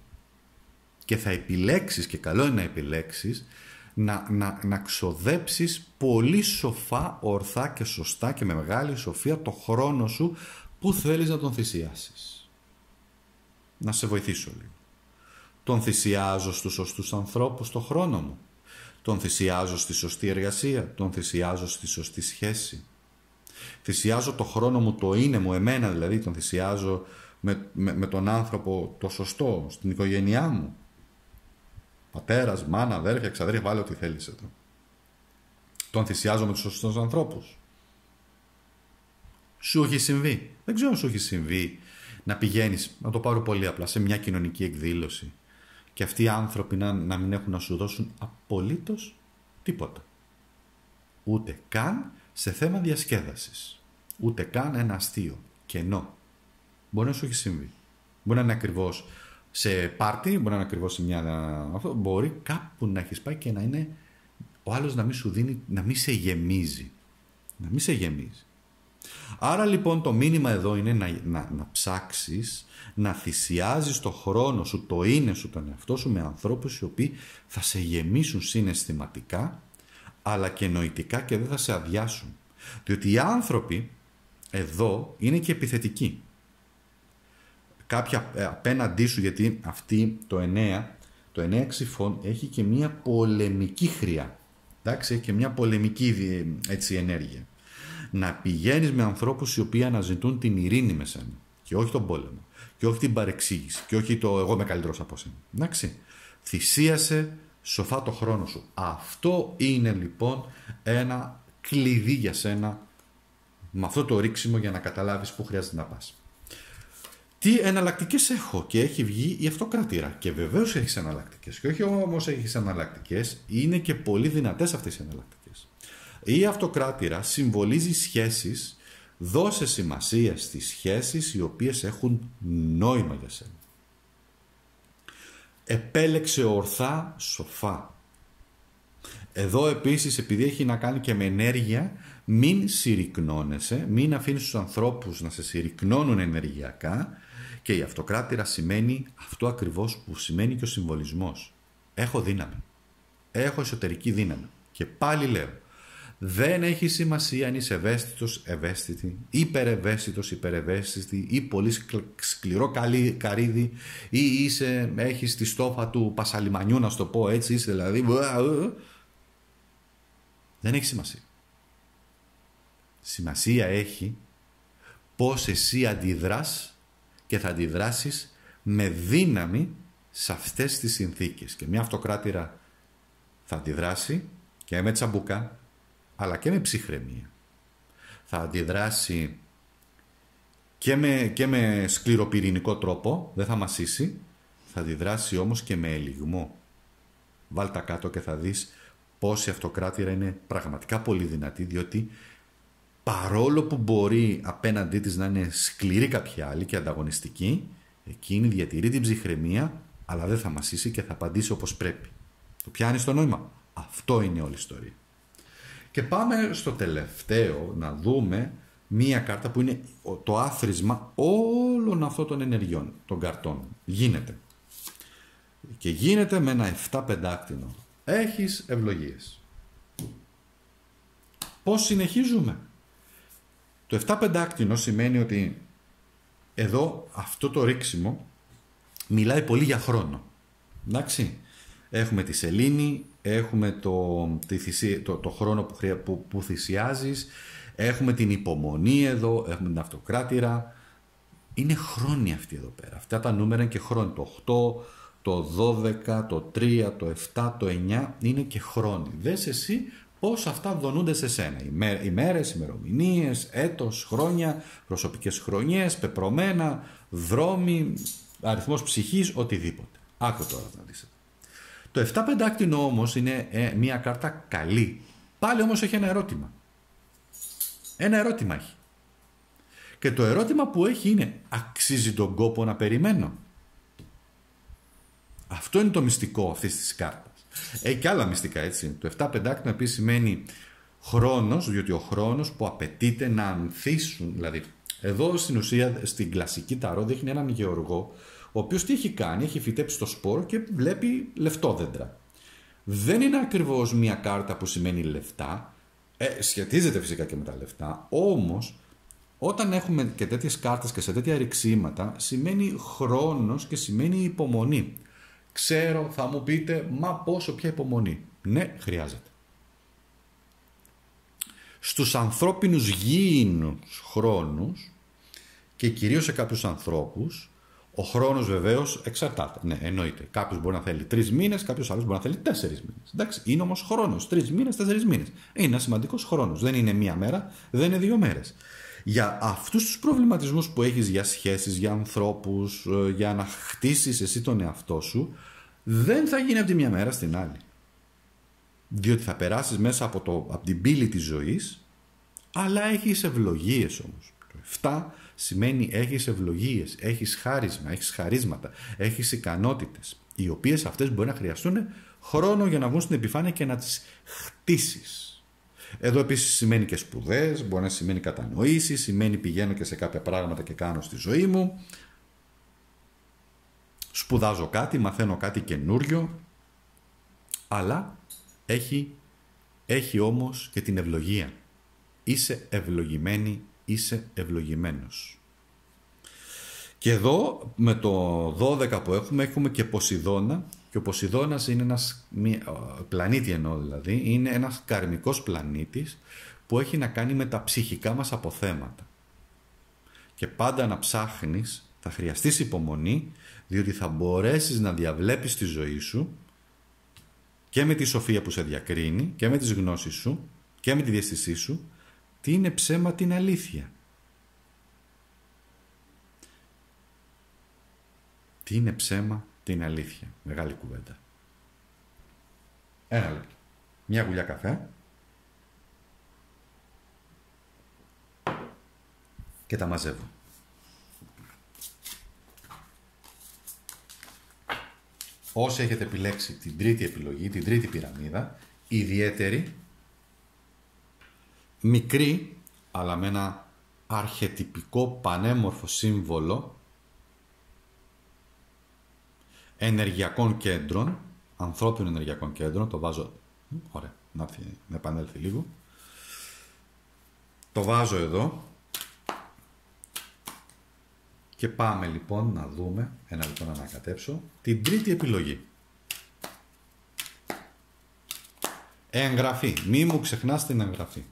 και θα επιλέξεις και καλό είναι να επιλέξεις να, να, να ξοδέψεις πολύ σοφά, ορθά και σωστά και με μεγάλη σοφία το χρόνο σου που θέλεις να τον θυσιάσεις. Να σε βοηθήσω λίγο. Τον θυσιάζω στους σωστούς ανθρώπους το χρόνο μου. Τον θυσιάζω στη σωστή εργασία. Τον θυσιάζω στη σωστή σχέση. Θυσιάζω το χρόνο μου, το είναι μου, εμένα δηλαδή, τον θυσιάζω με, με, τον άνθρωπο το σωστό, στην οικογένειά μου. Πατέρας, μάνα, αδέρφια, ξαδέρφια, βάλε ό,τι θέλεις εδώ. Τον θυσιάζω με τους σωστούς ανθρώπους. Σου έχει συμβεί. Δεν ξέρω αν σου έχει συμβεί να πηγαίνεις, να το πάρω πολύ απλά, σε μια κοινωνική εκδήλωση και αυτοί οι άνθρωποι να, να μην έχουν να σου δώσουν απολύτως τίποτα. Ούτε καν σε θέμα διασκέδασης. Ούτε καν ένα αστείο. Κενό. Μπορεί να σου έχει συμβεί. Μπορεί να είναι ακριβώς σε πάρτι, μπορεί να είναι ακριβώς σε μια. Αυτό μπορεί κάπου να έχεις πάει και να είναι ο άλλος να μην σου δίνει, να μην σε γεμίζει. Να μην σε γεμίζει. Άρα λοιπόν το μήνυμα εδώ είναι να, να, να ψάξεις, να θυσιάζεις το χρόνο σου, το είναι σου, τον εαυτό σου με ανθρώπους οι οποίοι θα σε γεμίσουν συναισθηματικά αλλά και νοητικά και δεν θα σε αδειάσουν. Διότι οι άνθρωποι εδώ είναι και επιθετικοί. Κάποια ε, απέναντί σου, γιατί αυτή το 9, το 9 ξυφών έχει και μια πολεμική χρειά. Εντάξει, έχει και μια πολεμική έτσι, ενέργεια. Να πηγαίνεις με ανθρώπους οι οποίοι αναζητούν την ειρήνη με σένα και όχι τον πόλεμο και όχι την παρεξήγηση και όχι το εγώ είμαι καλύτερος από σένα. Εντάξει, θυσίασε σοφά το χρόνο σου. Αυτό είναι λοιπόν ένα κλειδί για σένα με αυτό το ρίξιμο για να καταλάβεις που χρειάζεται να πας. Τι εναλλακτικές έχω και έχει βγει η αυτοκρατήρα. Και βεβαίως έχεις εναλλακτικές. Και όχι όμως έχεις εναλλακτικές, είναι και πολύ δυνατές αυτές οι εναλλακτικές. Η αυτοκράτηρα συμβολίζει σχέσεις, δώσε σημασία στις σχέσεις οι οποίες έχουν νόημα για σένα επέλεξε ορθά σοφά. Εδώ επίσης επειδή έχει να κάνει και με ενέργεια μην συρρυκνώνεσαι, μην αφήνεις τους ανθρώπους να σε συρρυκνώνουν ενεργειακά και η αυτοκράτηρα σημαίνει αυτό ακριβώς που σημαίνει και ο συμβολισμός. Έχω δύναμη. Έχω εσωτερική δύναμη. Και πάλι λέω, δεν έχει σημασία αν είσαι ευαίσθητος, ευαίσθητη, υπερευαίσθητος, υπερευαίσθητη ή πολύ σκληρό καρύδι ή είσαι, έχεις τη στόφα του πασαλιμανιού να σου το πω έτσι, είσαι δηλαδή... Δεν έχει σημασία. Σημασία έχει πώς εσύ αντιδράς και θα αντιδράσεις με δύναμη σε αυτές τις συνθήκες. Και μια αυτοκράτηρα θα αντιδράσει και με τσαμπούκα αλλά και με ψυχραιμία. Θα αντιδράσει και με, και με σκληροπυρηνικό τρόπο, δεν θα μασίσει, θα αντιδράσει όμως και με ελιγμό. Βάλ τα κάτω και θα δεις πως η αυτοκράτηρα είναι πραγματικά πολύ δυνατή διότι παρόλο που μπορεί απέναντί της να είναι σκληρή κάποια άλλη και ανταγωνιστική εκείνη διατηρεί την ψυχραιμία αλλά δεν θα μασίσει και θα απαντήσει όπως πρέπει. Το πιάνεις το νόημα. Αυτό είναι όλη η ιστορία. Και πάμε στο τελευταίο να δούμε μία κάρτα που είναι το άθροισμα όλων αυτών των ενεργειών, των καρτών. Γίνεται. Και γίνεται με ένα 7 πεντάκτηνο. Έχεις ευλογίες. Πώς συνεχίζουμε; Το 7 πεντάκτηνο σημαίνει ότι εδώ αυτό το ρίξιμο μιλάει πολύ για χρόνο. Εντάξει. Έχουμε τη σελήνη, έχουμε το, τη το, το χρόνο που, που, που θυσιάζεις, έχουμε την υπομονή εδώ, έχουμε την αυτοκράτηρα. Είναι χρόνια αυτή εδώ πέρα. Αυτά τα νούμερα είναι και χρόνια. Το 8, το 12, το 3, το 7, το 9 είναι και χρόνοι. Δες εσύ πώς αυτά δονούνται σε σένα. Οι, μέ, οι μέρες, ημερομηνίες, έτος, χρόνια, προσωπικές χρονιές, πεπρωμένα, δρόμοι, αριθμός ψυχής, οτιδήποτε. Άκου τώρα να δεις. Το 7 πεντάκτηνο όμως είναι ε, μια κάρτα καλή. Πάλι όμως έχει ένα ερώτημα. Ένα ερώτημα έχει. Και το ερώτημα που έχει είναι αξίζει τον κόπο να περιμένω; Αυτό είναι το μυστικό αυτής της κάρτας. Έχει και άλλα μυστικά έτσι. Το 7 πεντάκτηνο επίσης σημαίνει χρόνος, διότι ο χρόνος που απαιτείται να ανθίσουν, δηλαδή εδώ στην ουσία στην κλασική ταρό δείχνει έναν γεωργό ο οποίος τι έχει κάνει, έχει φυτέψει το σπόρο και βλέπει λεφτόδεντρα. Δεν είναι ακριβώς μια κάρτα που σημαίνει λεφτά, ε, σχετίζεται φυσικά και με τα λεφτά, όμως όταν έχουμε και τέτοιες κάρτες και σε τέτοια ρηξίματα σημαίνει χρόνος και σημαίνει υπομονή. Ξέρω, θα μου πείτε, μα πόσο πια υπομονή. Ναι, χρειάζεται. Στους ανθρώπινους γήινους χρόνους και κυρίως σε κάποιους ανθρώπους ο χρόνος βεβαίως εξαρτάται. Ναι, εννοείται. Κάποιος μπορεί να θέλει τρεις μήνες, κάποιος άλλος μπορεί να θέλει τέσσερις μήνες. Εντάξει, είναι όμως χρόνος. Τρεις μήνες, τέσσερις μήνες. Είναι ένας σημαντικός χρόνος. Δεν είναι μία μέρα, δεν είναι δύο μέρες. Για αυτούς τους προβληματισμούς που έχεις για σχέσεις, για ανθρώπους, ε, για να χτίσεις εσύ τον εαυτό σου, δεν θα γίνει από τη μία μέρα στην άλλη. Διότι θα περάσεις μέσα από, το, από την πύλη της ζωής, αλλά έχεις ευλογίες όμως. Το 7 σημαίνει έχεις ευλογίες, έχεις χάρισμα, έχεις χαρίσματα, έχεις ικανότητες, οι οποίες αυτές μπορεί να χρειαστούν χρόνο για να βγουν στην επιφάνεια και να τις χτίσεις. Εδώ επίσης σημαίνει και σπουδές, μπορεί να σημαίνει κατανοήσεις, σημαίνει πηγαίνω και σε κάποια πράγματα και κάνω στη ζωή μου, σπουδάζω κάτι, μαθαίνω κάτι καινούριο, αλλά έχει, έχει όμως και την ευλογία. Είσαι ευλογημένη είσαι ευλογημένος. Και εδώ με το 12 που έχουμε έχουμε και Ποσειδώνα και ο Ποσειδώνας είναι ένας πλανήτη εννοώ δηλαδή, είναι ένας καρμικός πλανήτης που έχει να κάνει με τα ψυχικά μας αποθέματα. Και πάντα να ψάχνεις θα χρειαστείς υπομονή διότι θα μπορέσεις να διαβλέπεις τη ζωή σου και με τη σοφία που σε διακρίνει και με τις γνώσεις σου και με τη διαστησή σου τι είναι ψέμα, τι είναι αλήθεια. Τι είναι ψέμα, τι είναι αλήθεια. Μεγάλη κουβέντα. Ένα λεπτό. Μια γουλιά καφέ. Και τα μαζεύω. Όσοι έχετε επιλέξει την τρίτη επιλογή, την τρίτη πυραμίδα, ιδιαίτερη, μικρή, αλλά με ένα αρχετυπικό πανέμορφο σύμβολο ενεργειακών κέντρων, ανθρώπινων ενεργειακών κέντρων, το βάζω, ωραία, να, να επανέλθει λίγο, το βάζω εδώ και πάμε λοιπόν να δούμε, ένα λεπτό να ανακατέψω, την τρίτη επιλογή. Εγγραφή. Μη μου ξεχνάς την εγγραφή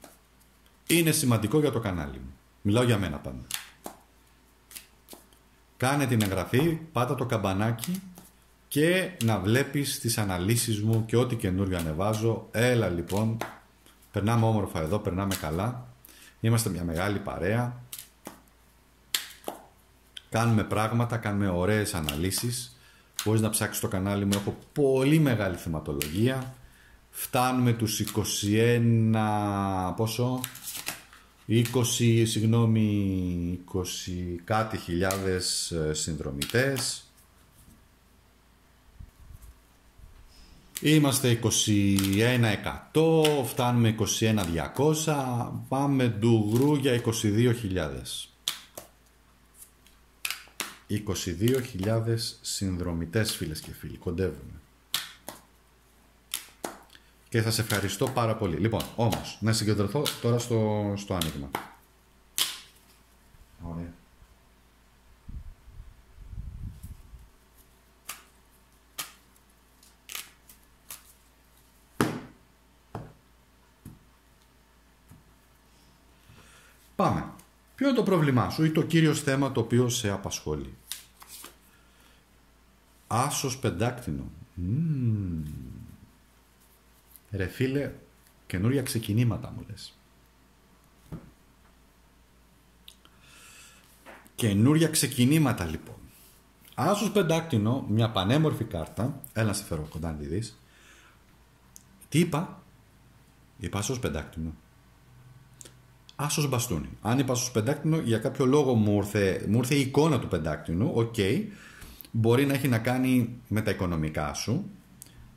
είναι σημαντικό για το κανάλι μου. Μιλάω για μένα πάντα. Κάνε την εγγραφή, πάτα το καμπανάκι και να βλέπεις τις αναλύσεις μου και ό,τι καινούργιο ανεβάζω. Έλα λοιπόν, περνάμε όμορφα εδώ, περνάμε καλά. Είμαστε μια μεγάλη παρέα. Κάνουμε πράγματα, κάνουμε ωραίες αναλύσεις. Μπορείς να ψάξεις το κανάλι μου, έχω πολύ μεγάλη θεματολογία. Φτάνουμε τους 21, πόσο, 20, συγγνώμη, 20 κάτι χιλιάδες ε, συνδρομητές. Είμαστε 21%, φτάνουμε 21.200, πάμε ντουγρού για 22.000. 22.000 συνδρομητές φίλες και φίλοι, κοντεύουμε. Και σας ευχαριστώ πάρα πολύ. Λοιπόν, όμως, να συγκεντρωθώ τώρα στο, στο άνοιγμα. Ωραία. Πάμε. Ποιο είναι το πρόβλημά σου ή το κύριος θέμα το οποίο σε απασχολεί; Άσος πεντάκτηνο. Mm. Ρε φίλε, καινούρια ξεκινήματα μου λες. Καινούρια ξεκινήματα λοιπόν. Άσος πεντάκτηνο, μια πανέμορφη κάρτα. Έλα να σε φέρω κοντά να τη δεις. Τι είπα; Είπα άσος πεντάκτινο. Άσος μπαστούνι. Αν είπα άσος πεντάκτινο, για κάποιο λόγο μου ήρθε, μου ήρθε η εικόνα του πεντάκτινου. OK. Okay. Μπορεί να έχει να κάνει με τα οικονομικά σου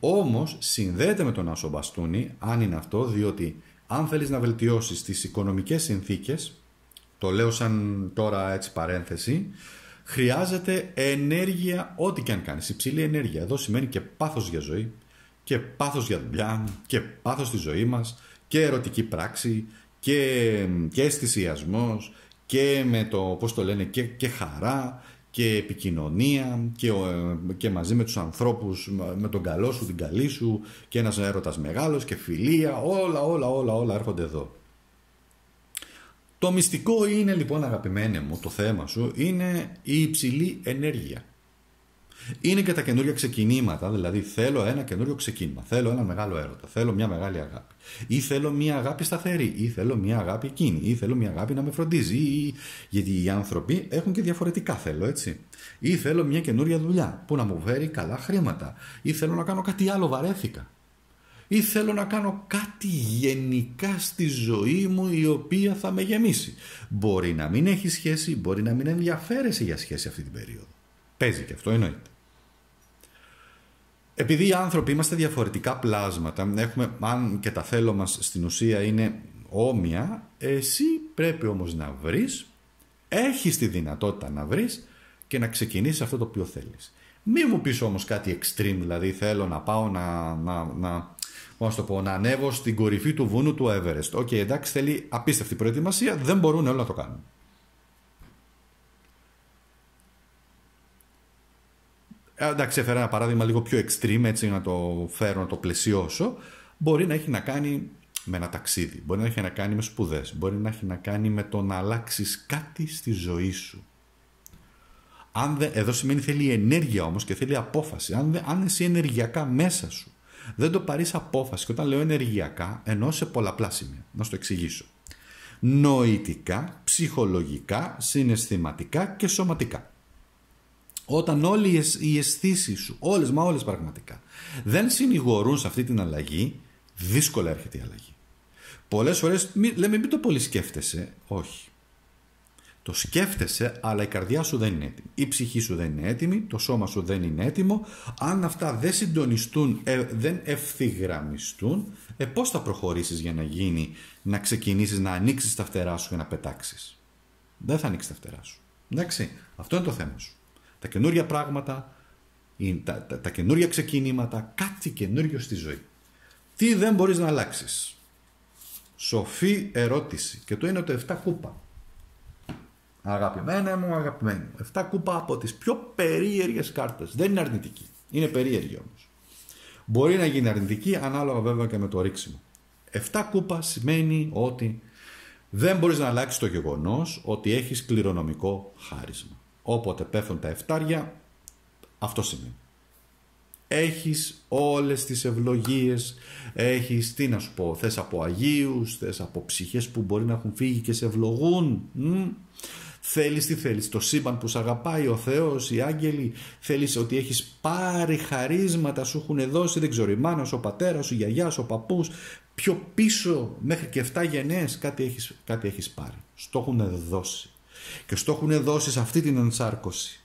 όμως συνδέεται με τον άσο μπαστούνι, αν είναι αυτό, διότι αν θέλεις να βελτιώσεις τις οικονομικές συνθήκες, το λέω σαν τώρα έτσι παρένθεση, χρειάζεται ενέργεια ό,τι και αν κάνεις, υψηλή ενέργεια. Εδώ σημαίνει και πάθος για ζωή και πάθος για δουλειά και πάθος στη ζωή μας και ερωτική πράξη και, και αισθησιασμός και με το, πώς το λένε, και, και χαρά και επικοινωνία και, ε, και μαζί με τους ανθρώπους, με τον καλό σου, την καλή σου και ένας έρωτας μεγάλος και φιλία, όλα, όλα, όλα, όλα έρχονται εδώ. Το μυστικό είναι λοιπόν αγαπημένε μου, το θέμα σου, είναι η υψηλή ενέργεια. Είναι και τα καινούργια ξεκινήματα, δηλαδή θέλω ένα καινούριο ξεκίνημα, θέλω ένα μεγάλο έρωτα, θέλω μια μεγάλη αγάπη. Ή θέλω μια αγάπη σταθερή, ή θέλω μια αγάπη εκείνη, ή θέλω μια αγάπη να με φροντίζει. Ή... Γιατί οι άνθρωποι έχουν και διαφορετικά θέλω, έτσι. Ή θέλω μια καινούρια δουλειά που να μου φέρει καλά χρήματα. Ή θέλω να κάνω κάτι άλλο, βαρέθηκα. Ή θέλω να κάνω κάτι γενικά στη ζωή μου η οποία θα με γεμίσει. Μπορεί να μην έχει σχέση, μπορεί να μην ενδιαφέρεσαι για σχέση αυτή την περίοδο. Παίζει και αυτό εννοείται. Επειδή οι άνθρωποι είμαστε διαφορετικά πλάσματα, έχουμε, αν και τα θέλω μας στην ουσία είναι όμοια, εσύ πρέπει όμως να βρεις, έχεις τη δυνατότητα να βρεις και να ξεκινήσεις αυτό το οποίο θέλεις. Μην μου πεις όμως κάτι extreme, δηλαδή θέλω να πάω να, να, να, πώς το πω, να ανέβω στην κορυφή του βουνού του Everest. OK, okay, εντάξει, θέλει απίστευτη προετοιμασία, δεν μπορούν όλοι να το κάνουν. Εντάξει, έφερα ένα παράδειγμα λίγο πιο extreme, έτσι να το φέρω, να το πλαισιώσω. Μπορεί να έχει να κάνει με ένα ταξίδι, μπορεί να έχει να κάνει με σπουδές, μπορεί να έχει να κάνει με το να αλλάξεις κάτι στη ζωή σου. Αν δε, εδώ σημαίνει θέλει ενέργεια όμως και θέλει απόφαση. Αν, δε, αν εσύ ενεργειακά μέσα σου δεν το πάρεις απόφαση, και όταν λέω ενεργειακά εννοώ σε πολλαπλά σημεία. Να σου το εξηγήσω. Νοητικά, ψυχολογικά, συναισθηματικά και σωματικά. Όταν όλε οι αισθήσεις σου, όλες μα όλες πραγματικά, δεν συνηγορούν σε αυτή την αλλαγή, δύσκολα έρχεται η αλλαγή. Πολλές φορές λέμε μην το πολύ σκέφτεσαι. Όχι. Το σκέφτεσαι, αλλά η καρδιά σου δεν είναι έτοιμη. Η ψυχή σου δεν είναι έτοιμη, το σώμα σου δεν είναι έτοιμο. Αν αυτά δεν συντονιστούν, ε, δεν ευθυγραμμιστούν, ε, πώς θα προχωρήσεις για να γίνει, να ξεκινήσεις να ανοίξεις τα φτερά σου και να πετάξεις; Δεν θα ανοίξεις τα φτερά σου. Εντάξει, αυτό είναι το θέμα σου τα καινούργια πράγματα, τα, τα, τα καινούργια ξεκινήματα, κάτι καινούριο στη ζωή. Τι δεν μπορείς να αλλάξεις. Σοφή ερώτηση. Και το είναι το 7 κούπα. Αγαπημένα μου, αγαπημένη μου. 7 κούπα από τις πιο περίεργες κάρτες. Δεν είναι αρνητική. Είναι περίεργη όμως. Μπορεί να γίνει αρνητική ανάλογα βέβαια και με το ρίξιμο. 7 κούπα σημαίνει ότι δεν μπορείς να αλλάξεις το γεγονός ότι έχεις κληρονομικό χάρισμα. Όποτε πέφτουν τα εφτάρια, αυτό σημαίνει. Έχεις όλες τις ευλογίες, έχεις, τι να σου πω, θες από Αγίους, θες από ψυχές που μπορεί να έχουν φύγει και σε ευλογούν. Μ; Θέλεις τι θέλεις, το σύμπαν που σε αγαπάει, ο Θεός, οι άγγελοι, θέλεις ότι έχεις πάρει χαρίσματα, σου έχουν δώσει, δεν ξέρω, η μάνα σου, ο πατέρας σου, η γιαγιά σου, ο παππούς, πιο πίσω μέχρι και 7 γενναίες κάτι έχεις, κάτι έχεις πάρει. Στο έχουν δώσει. Και στο έχουν δώσει σε αυτή την ενσάρκωση.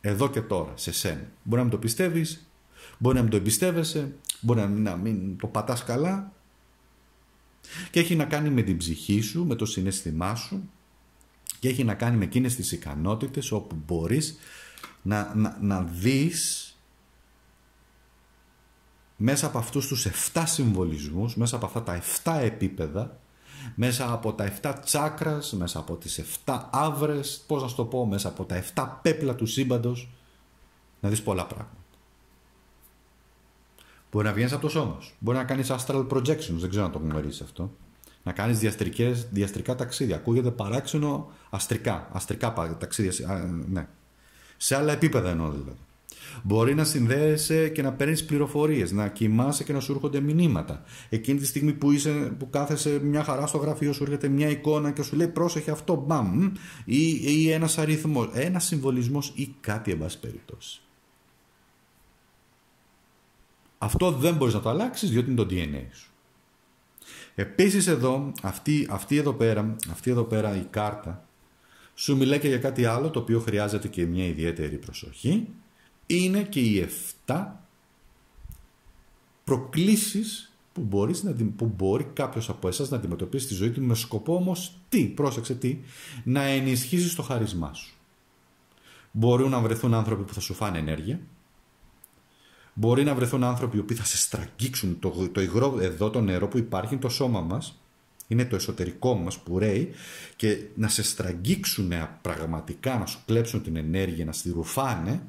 Εδώ και τώρα, σε σένα. Μπορεί να μην το πιστεύεις, μπορεί να μην το εμπιστεύεσαι, μπορεί να μην, να μην το πατάς καλά. Και έχει να κάνει με την ψυχή σου, με το συνέστημά σου, και έχει να κάνει με εκείνες τις ικανότητες όπου μπορείς να, να, να δεις μέσα από αυτούς τους 7 συμβολισμούς, μέσα από αυτά τα 7 επίπεδα, μέσα από τα 7 τσάκρας, μέσα από τις 7 άβρες, πώς να σου το πω, μέσα από τα 7 πέπλα του σύμπαντος, να δεις πολλά πράγματα. Μπορεί να βγαίνεις από το σώμα Μπορεί να κάνεις astral projections, δεν ξέρω να το γνωρίζει αυτό να κάνεις διαστρικές, διαστρικά ταξίδια. Ακούγεται παράξενο αστρικά, αστρικά ταξίδια, ναι. Σε άλλα επίπεδα εννοώ δηλαδή. Μπορεί να συνδέεσαι και να παίρνεις πληροφορίες, να κοιμάσαι και να σου έρχονται μηνύματα. Εκείνη τη στιγμή που, είσαι, που κάθεσαι μια χαρά στο γραφείο, σου έρχεται μια εικόνα και σου λέει πρόσεχε αυτό, μπαμ, ή, ή ένας αριθμός, ένας συμβολισμός ή κάτι, εν πάση περιπτώσει. Αυτό δεν μπορείς να το αλλάξεις διότι είναι το DNA σου. Επίσης εδώ, αυτή, αυτή, εδώ πέρα, αυτή εδώ πέρα η κάρτα σου μιλάει και για κάτι άλλο το οποίο χρειάζεται και μια ιδιαίτερη προσοχή. Είναι και οι 7 προκλήσεις που, μπορείς να, που μπορεί κάποιος από εσάς να αντιμετωπίσει στη ζωή του με σκοπό όμως τι, πρόσεξε τι, να ενισχύσεις το χαρισμά σου. Μπορούν να βρεθούν άνθρωποι που θα σου φάνε ενέργεια, Μπορεί να βρεθούν άνθρωποι οι οποίοι θα σε στραγγίξουν το, το υγρό εδώ, το νερό που υπάρχει, το σώμα μας, είναι το εσωτερικό μας που ρέει. Και να σε στραγγίξουν πραγματικά, να σου κλέψουν την ενέργεια, να στη ρουφάνε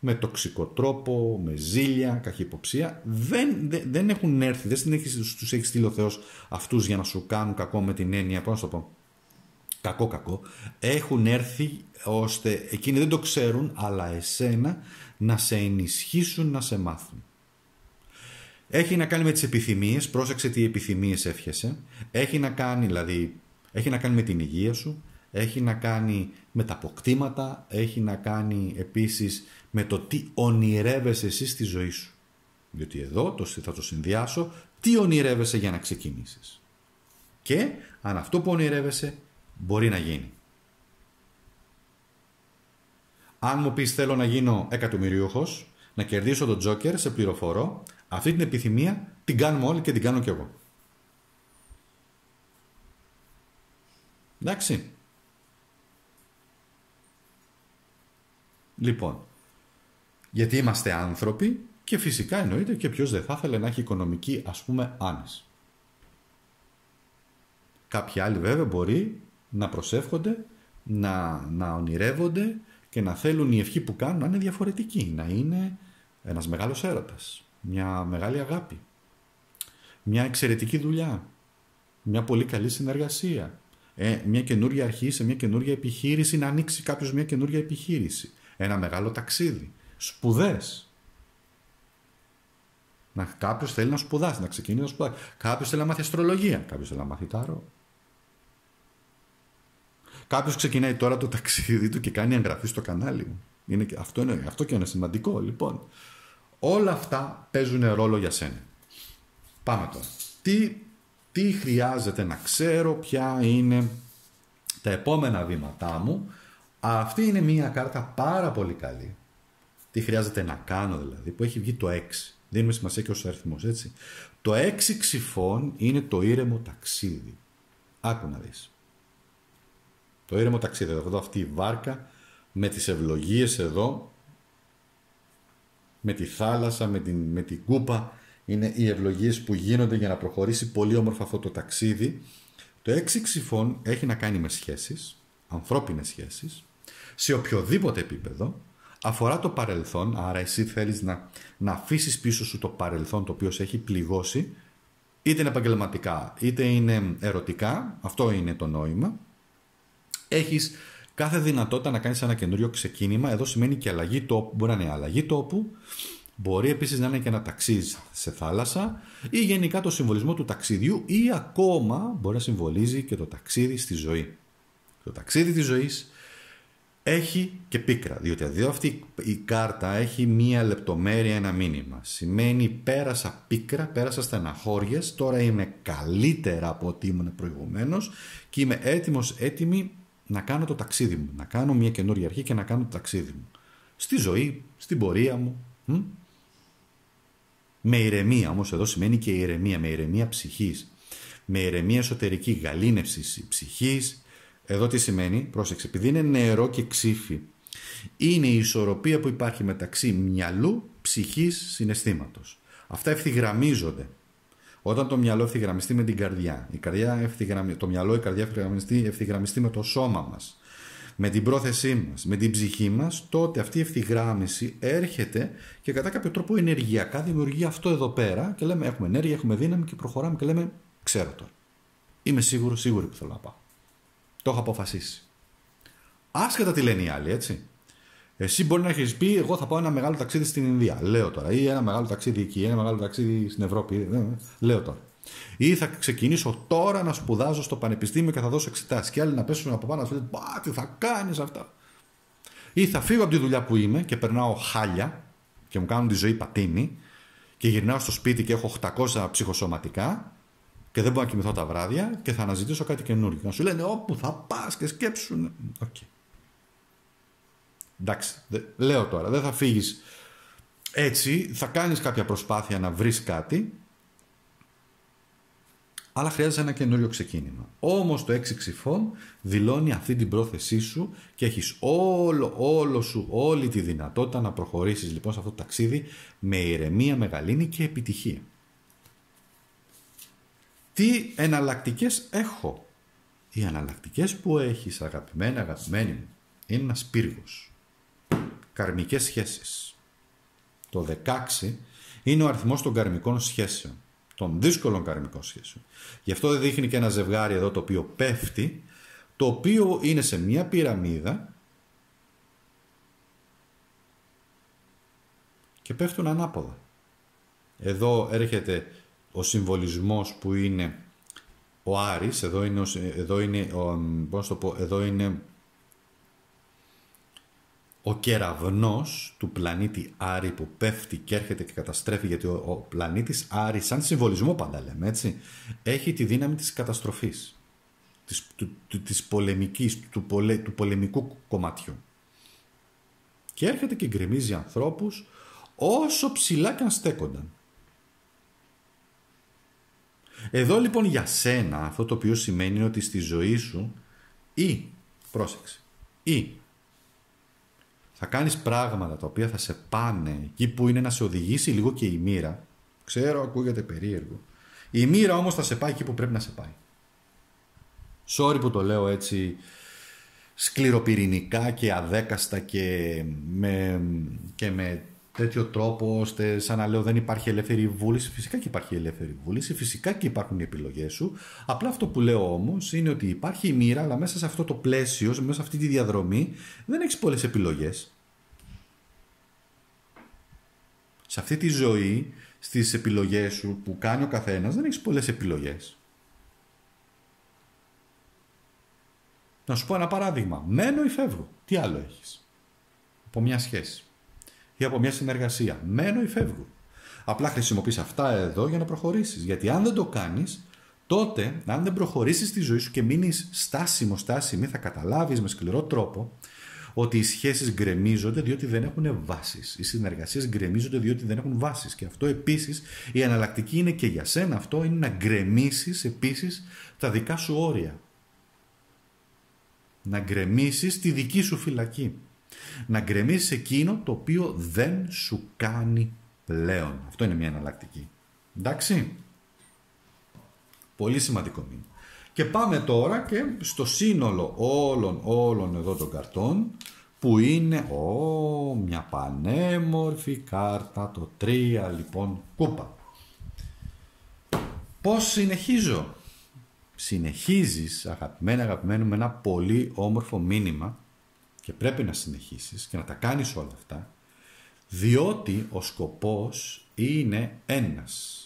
με τοξικό τρόπο, με ζήλια, καχυποψία. Δεν, δεν, δεν έχουν έρθει, δεν έχεις, τους έχει στείλει ο Θεός αυτούς για να σου κάνουν κακό με την έννοια, πώς να το πω, κακό κακό. Έχουν έρθει ώστε εκείνοι δεν το ξέρουν, αλλά εσένα να σε ενισχύσουν να σε μάθουν. Έχει να κάνει με τις επιθυμίες, πρόσεξε τι επιθυμίες εύχεσαι. Έχει να κάνει, δηλαδή, έχει να κάνει με την υγεία σου, έχει να κάνει με τα αποκτήματα, έχει να κάνει επίσης με το τι ονειρεύεσαι εσύ στη ζωή σου. Διότι εδώ το, θα το συνδυάσω, τι ονειρεύεσαι για να ξεκινήσεις. Και αν αυτό που ονειρεύεσαι μπορεί να γίνει. Αν μου πεις θέλω να γίνω εκατομμυρίουχο, να κερδίσω τον Τζόκερ, σε πληροφορώ, αυτή την επιθυμία την κάνουμε όλοι και την κάνω κι εγώ. Εντάξει. Λοιπόν, γιατί είμαστε άνθρωποι και φυσικά εννοείται και ποιος δεν θα ήθελε να έχει οικονομική ας πούμε άνεση. Κάποιοι άλλοι βέβαια μπορεί να προσεύχονται, να, να ονειρεύονται και να θέλουν η ευχή που κάνουν να είναι διαφορετική, να είναι ένας μεγάλος έρωτας, μια μεγάλη αγάπη, μια εξαιρετική δουλειά, μια πολύ καλή συνεργασία, ε, μια καινούργια αρχή σε μια καινούργια επιχείρηση, να ανοίξει κάποιος μια καινούργια επιχείρηση, ένα μεγάλο ταξίδι, σπουδές. Να, κάποιος θέλει να σπουδάσει, να ξεκινήσει να σπουδάσει. Κάποιος θέλει να μάθει αστρολογία, κάποιος θέλει να μάθει τάρο. Κάποιος ξεκινάει τώρα το ταξίδι του και κάνει εγγραφή στο κανάλι μου. Είναι, αυτό, είναι, αυτό και είναι σημαντικό. Λοιπόν, όλα αυτά παίζουν ρόλο για σένα. Πάμε τώρα. Τι, τι χρειάζεται να ξέρω, ποια είναι τα επόμενα βήματά μου. Αυτή είναι μια κάρτα πάρα πολύ καλή. Τι χρειάζεται να κάνω δηλαδή, που έχει βγει το 6. Δίνουμε σημασία και ως αριθμός, έτσι. Το 6 ξυφών είναι το ήρεμο ταξίδι. Άκου να δεις. Το ήρεμο ταξίδι. Εδώ αυτή η βάρκα με τις ευλογίες εδώ, με τη θάλασσα, με την, με την κούπα, είναι οι ευλογίες που γίνονται για να προχωρήσει πολύ όμορφα αυτό το ταξίδι. Το έξι ξυφών έχει να κάνει με σχέσεις, ανθρώπινες σχέσεις, σε οποιοδήποτε επίπεδο, αφορά το παρελθόν, άρα εσύ θέλεις να, να αφήσεις πίσω σου το παρελθόν το οποίο σε έχει πληγώσει, είτε είναι επαγγελματικά, είτε είναι ερωτικά, αυτό είναι το νόημα, έχεις κάθε δυνατότητα να κάνεις ένα καινούριο ξεκίνημα. Εδώ σημαίνει και αλλαγή τόπου. Μπορεί να είναι αλλαγή τόπου, μπορεί επίσης να είναι και ένα ταξίδι σε θάλασσα ή γενικά το συμβολισμό του ταξιδιού ή ακόμα μπορεί να συμβολίζει και το ταξίδι στη ζωή. Το ταξίδι της ζωής έχει και πίκρα, διότι εδώ αυτή η κάρτα έχει μία λεπτομέρεια, ένα μήνυμα. Σημαίνει πέρασα πίκρα, πέρασα στεναχώριες, τώρα είμαι καλύτερα από ό,τι ήμουν προηγουμένως και είμαι έτοιμος, έτοιμη να κάνω το ταξίδι μου, να κάνω μια καινούργια αρχή και να κάνω το ταξίδι μου. Στη ζωή, στην πορεία μου. Μ; Με ηρεμία, όμως εδώ σημαίνει και ηρεμία, με ηρεμία ψυχής, με ηρεμία εσωτερική γαλήνευσης ψυχής, εδώ τι σημαίνει, πρόσεξε, επειδή είναι νερό και ξύφι, είναι η ισορροπία που υπάρχει μεταξύ μυαλού, ψυχής, συναισθήματος. Αυτά ευθυγραμμίζονται. Όταν το μυαλό ευθυγραμμιστεί με την καρδιά, η καρδιά το μυαλό, η καρδιά ευθυγραμμιστεί, ευθυγραμμιστεί με το σώμα μας, με την πρόθεσή μας, με την ψυχή μας, τότε αυτή η ευθυγράμμιση έρχεται και κατά κάποιο τρόπο ενεργειακά δημιουργεί αυτό εδώ πέρα και λέμε έχουμε ενέργεια, έχουμε δύναμη και προχωράμε και λέμε ξέρω τώρα. Είμαι σίγουρο, σίγουρη που θέλω να πάω. Το έχω αποφασίσει. Άσχετα τι λένε οι άλλοι, έτσι. Εσύ μπορεί να έχεις πει: Εγώ θα πάω ένα μεγάλο ταξίδι στην Ινδία. Λέω τώρα. Ή ένα μεγάλο ταξίδι εκεί, ένα μεγάλο ταξίδι στην Ευρώπη. Ε, ε, λέω τώρα. Ή θα ξεκινήσω τώρα να σπουδάζω στο πανεπιστήμιο και θα δώσω εξετάσεις. Και άλλοι να πέσουν από πάνω να σου λένε: Μπα, τι θα κάνεις αυτά. Ή θα φύγω από τη δουλειά που είμαι και περνάω χάλια και μου κάνουν τη ζωή πατίνη και γυρνάω στο σπίτι και έχω 800 ψυχοσωματικά και δεν μπορώ να κοιμηθώ τα βράδια και θα αναζητήσω κάτι καινούργιο. Να σου λένε όπου θα πας και σκέψουν. Okay. Εντάξει, λέω τώρα, δεν θα φύγεις έτσι, θα κάνεις κάποια προσπάθεια να βρεις κάτι, αλλά χρειάζεται ένα καινούριο ξεκίνημα. Όμως το έξι ξυφών δηλώνει αυτή την πρόθεσή σου και έχεις όλο, όλο σου, όλη τη δυνατότητα να προχωρήσεις λοιπόν σε αυτό το ταξίδι με ηρεμία, μεγαλύνη και επιτυχία. Τι εναλλακτικές έχω; Οι εναλλακτικές που έχεις αγαπημένα, αγαπημένη μου, είναι ένας πύργος. Καρμικές σχέσεις. Το 16 είναι ο αριθμός των καρμικών σχέσεων. Των δύσκολων καρμικών σχέσεων. Γι' αυτό δεν δείχνει και ένα ζευγάρι εδώ το οποίο πέφτει, το οποίο είναι σε μια πυραμίδα και πέφτουν ανάποδα. Εδώ έρχεται ο συμβολισμός που είναι ο Άρης, εδώ είναι, εδώ είναι, ο, πώς το πω, εδώ είναι ο κεραυνός του πλανήτη Άρη που πέφτει και έρχεται και καταστρέφει γιατί ο, ο πλανήτης Άρη σαν συμβολισμό πάντα λέμε έτσι έχει τη δύναμη της καταστροφής της, του, του, της πολεμικής, του, πολε, του πολεμικού κομματιού. Και έρχεται και γκρεμίζει ανθρώπους όσο ψηλά και αν στέκονταν εδώ λοιπόν για σένα αυτό το οποίο σημαίνει ότι στη ζωή σου ή, πρόσεξε, ή θα κάνεις πράγματα τα οποία θα σε πάνε εκεί που είναι να σε οδηγήσει λίγο και η μοίρα. Ξέρω, ακούγεται περίεργο. Η μοίρα όμως θα σε πάει εκεί που πρέπει να σε πάει. Sorry που το λέω έτσι σκληροπυρηνικά και αδέκαστα και με, και με τέτοιο τρόπο ώστε σαν να λέω δεν υπάρχει ελεύθερη βούληση. Φυσικά και υπάρχει ελεύθερη βούληση, φυσικά και υπάρχουν οι επιλογές σου. Απλά αυτό που λέω όμως είναι ότι υπάρχει η μοίρα, αλλά μέσα σε αυτό το πλαίσιο, μέσα σε αυτή τη διαδρομή δεν έχεις πολλές επιλογές. Σε αυτή τη ζωή, στις επιλογές σου που κάνει ο καθένας, δεν έχεις πολλές επιλογές. Να σου πω ένα παράδειγμα. Μένω ή φεύγω. Τι άλλο έχεις; Από μια σχέση ή από μια συνεργασία. Μένω ή φεύγω. Απλά χρησιμοποιείς αυτά εδώ για να προχωρήσεις. Γιατί αν δεν το κάνεις, τότε αν δεν προχωρήσεις στη ζωή σου και μείνεις στάσιμο, στάσιμη, θα καταλάβεις με σκληρό τρόπο ότι οι σχέσεις γκρεμίζονται διότι δεν έχουν βάσεις. Οι συνεργασίες γκρεμίζονται διότι δεν έχουν βάσεις. Και αυτό επίσης η αναλλακτική είναι και για σένα αυτό είναι να γκρεμίσεις επίσης τα δικά σου όρια. Να γκρεμίσεις τη δική σου φυλακή να γκρεμίσεις εκείνο το οποίο δεν σου κάνει πλέον. Αυτό είναι μια εναλλακτική. Εντάξει. Πολύ σημαντικό μήνυμα. Και πάμε τώρα και στο σύνολο όλων όλων εδώ των καρτών που είναι ο, μια πανέμορφη κάρτα, το 3 λοιπόν κούπα. Πώς συνεχίζω; Συνεχίζεις αγαπημένα αγαπημένο με ένα πολύ όμορφο μήνυμα και πρέπει να συνεχίσεις και να τα κάνεις όλα αυτά διότι ο σκοπός είναι ένας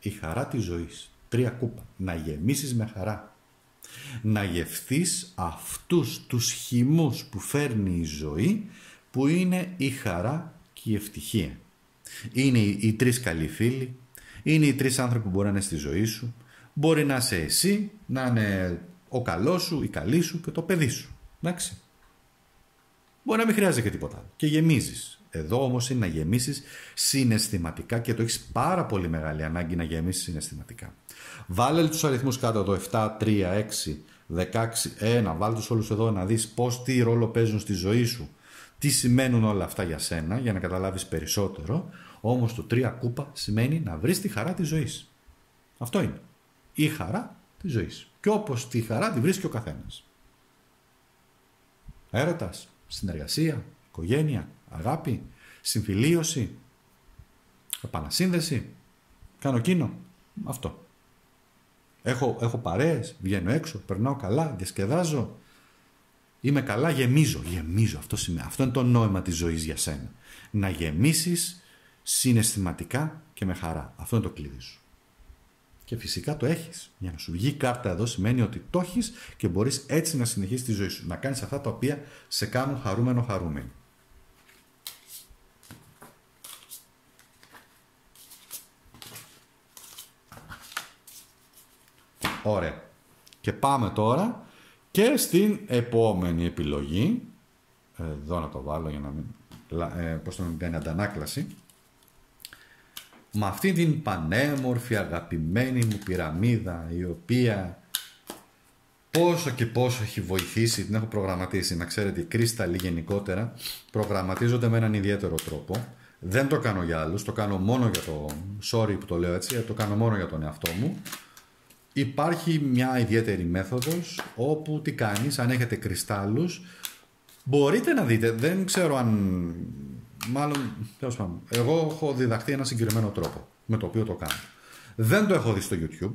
η χαρά της ζωής τρία κούπα να γεμίσεις με χαρά Να γευθείς αυτούς τους χυμούς που φέρνει η ζωή, που είναι η χαρά και η ευτυχία. Είναι οι, οι τρεις καλοί φίλοι, είναι οι τρεις άνθρωποι που μπορεί να είναι στη ζωή σου, μπορεί να είσαι εσύ, να είναι ο καλός σου, η καλή σου και το παιδί σου. Εντάξει. Μπορεί να μην χρειάζεται και τίποτα Και γεμίζεις. Εδώ όμως είναι να γεμίσεις συναισθηματικά και το έχεις πάρα πολύ μεγάλη ανάγκη να γεμίσεις συναισθηματικά. Βάλε τους αριθμούς κάτω εδώ 7, 3, 6, 16, 1. Βάλε τους όλους εδώ να δεις πώς, τι ρόλο παίζουν στη ζωή σου. Τι σημαίνουν όλα αυτά για σένα για να καταλάβεις περισσότερο. Όμως το 3 κούπα σημαίνει να βρεις τη χαρά της ζωής. Αυτό είναι. Η χαρά της ζωής. Και όπως τη χαρά τη βρίσκει ο καθένας. Έρωτας, συνεργασία, οικογένεια, αγάπη, συμφιλίωση, επανασύνδεση, κάνω εκείνο. Αυτό. Έχω, έχω παρέες, βγαίνω έξω, περνάω καλά, διασκεδάζω. Είμαι καλά, γεμίζω. Γεμίζω, αυτό, σημαίνει. αυτό είναι το νόημα της ζωής για σένα. Να γεμίσεις συναισθηματικά και με χαρά. Αυτό είναι το κλειδί σου. Και φυσικά το έχεις. Για να σου βγει κάρτα εδώ σημαίνει ότι το έχεις και μπορείς έτσι να συνεχίσεις τη ζωή σου. Να κάνεις αυτά τα οποία σε κάνουν χαρούμενο χαρούμενο. Ωραία. Και πάμε τώρα και στην επόμενη επιλογή. Εδώ να το βάλω για να μην... Ε, πώς το κάνει αντανάκλαση. Με αυτή την πανέμορφη αγαπημένη μου πυραμίδα η οποία πόσο και πόσο έχει βοηθήσει, την έχω προγραμματίσει, να ξέρετε οι κρίσταλοι γενικότερα προγραμματίζονται με έναν ιδιαίτερο τρόπο. Δεν το κάνω για άλλους, το κάνω μόνο για το, sorry που το λέω έτσι, το κάνω μόνο για τον εαυτό μου Υπάρχει μια ιδιαίτερη μέθοδος όπου τι κάνεις, αν έχετε κρυστάλλους, μπορείτε να δείτε, δεν ξέρω αν, μάλλον, τέλος πάντων, εγώ έχω διδαχθεί ένα συγκεκριμένο τρόπο με το οποίο το κάνω. Δεν το έχω δει στο YouTube,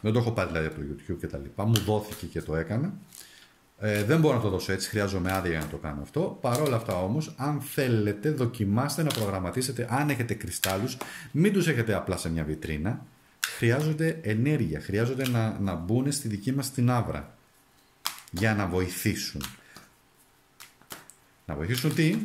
δεν το έχω πάρει δηλαδή από το YouTube και τα λοιπά, μου δόθηκε και το έκανα. Ε, δεν μπορώ να το δώσω έτσι, χρειάζομαι άδεια για να το κάνω αυτό. Παρ' όλα αυτά όμως, αν θέλετε, δοκιμάστε να προγραμματίσετε, αν έχετε κρυστάλλους, μην τους έχετε απλά σε μια βιτρίνα, χρειάζονται ενέργεια, χρειάζονται να, να μπουν στη δική μας την άβρα για να βοηθήσουν. Να βοηθήσουν τι;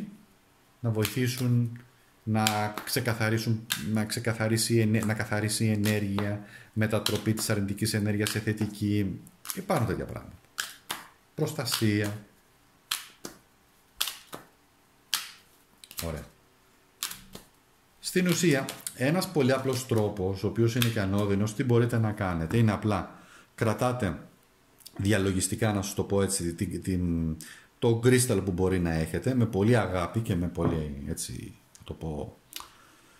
Να βοηθήσουν να ξεκαθαρίσουν, να ξεκαθαρίσει, να καθαρίσει η ενέργεια, μετατροπή της αρνητικής ενέργειας σε θετική. Υπάρχουν τέτοια πράγματα. Προστασία. Ωραία. Στην ουσία, ένας πολύ απλός τρόπος, ο οποίος είναι και ανώδυνος, τι μπορείτε να κάνετε, είναι απλά κρατάτε διαλογιστικά, να σας το πω έτσι, την, την, το κρίσταλ που μπορεί να έχετε, με πολύ αγάπη και με πολύ, έτσι, το πω,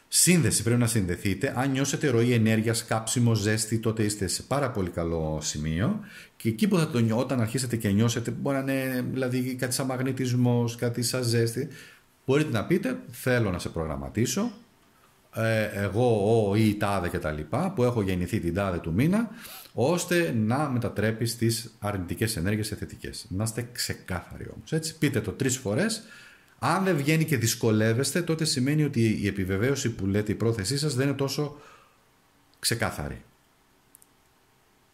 σύνδεση, πρέπει να συνδεθείτε. Αν νιώσετε ροή ενέργειας, κάψιμο, ζέστη, τότε είστε σε πάρα πολύ καλό σημείο. Και εκεί που θα το νιώ, όταν αρχίσετε και νιώσετε, μπορεί να είναι δηλαδή κάτι σαν μαγνητισμός, κάτι σαν ζέστη, μπορείτε να πείτε, θέλω να σε προγραμματίσω, ε, εγώ, ο ή η τάδε και τα λοιπά, που έχω γεννηθεί την τάδε του μήνα, ώστε να μετατρέπεις τις αρνητικές ενέργειες σε θετικές. Να είστε ξεκάθαροι όμως. Έτσι, πείτε το τρεις φορές. Αν δεν βγαίνει και δυσκολεύεστε, τότε σημαίνει ότι η επιβεβαίωση που λέτε η πρόθεσή σας δεν είναι τόσο ξεκάθαρη.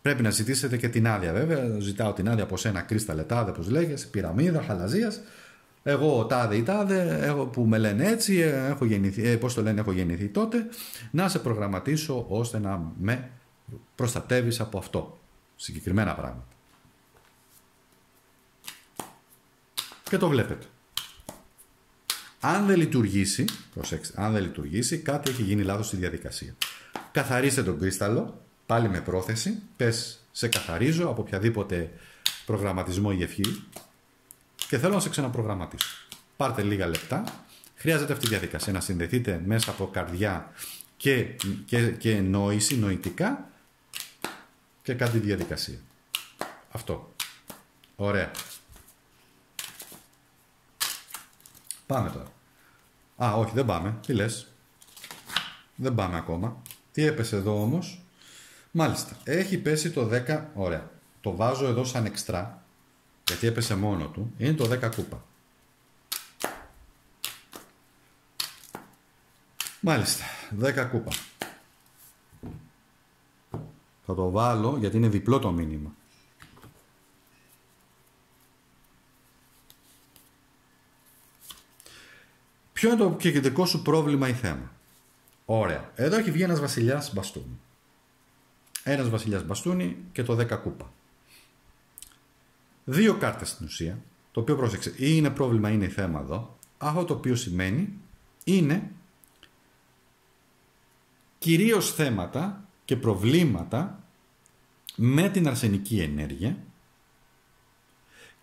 Πρέπει να ζητήσετε και την άδεια βέβαια. Ζητάω την άδεια από σένα, κρίστα λετάδε, όπω λέγεσαι, πυραμίδα, χαλαζίας. Εγώ τάδε ή τάδε έχω, που με λένε έτσι, έχω γεννηθεί, ε, πώς το λένε έχω γεννηθεί τότε, να σε προγραμματίσω ώστε να με προστατεύεις από αυτό. Συγκεκριμένα πράγματα. Και το βλέπετε. Αν δεν λειτουργήσει, προσέξτε, αν δεν λειτουργήσει, κάτι έχει γίνει λάθος στη διαδικασία. Καθαρίστε τον κρίσταλο, πάλι με πρόθεση, πες σε καθαρίζω από οποιαδήποτε προγραμματισμό ή ευχή, και θέλω να σε ξαναπρογραμματίσω. Πάρτε λίγα λεπτά. Χρειάζεται αυτή η διαδικασία να συνδεθείτε μέσα από καρδιά και, και, και νόηση, νοητικά και κάτι διαδικασία. Αυτό. Ωραία. Πάμε τώρα. Α, όχι, δεν πάμε. Τι λες; Δεν πάμε ακόμα. Τι έπεσε εδώ όμως; Μάλιστα. Έχει πέσει το 10. Ωραία. Το βάζω εδώ σαν εξτρά γιατί έπεσε μόνο του, είναι το 10 κούπα. Μάλιστα, 10 κούπα. Το βάλω γιατί είναι διπλό το μήνυμα. Ποιο είναι το κεντρικό σου πρόβλημα ή θέμα; Ωραία. Εδώ έχει βγει ένας βασιλιάς μπαστούνι. Ένας βασιλιάς μπαστούνι και το 10 κούπα. Δύο κάρτες στην ουσία. Το οποίο πρόσεξε. Ή είναι πρόβλημα ή είναι θέμα εδώ. Αυτό το οποίο σημαίνει είναι κυρίως θέματα και προβλήματα με την αρσενική ενέργεια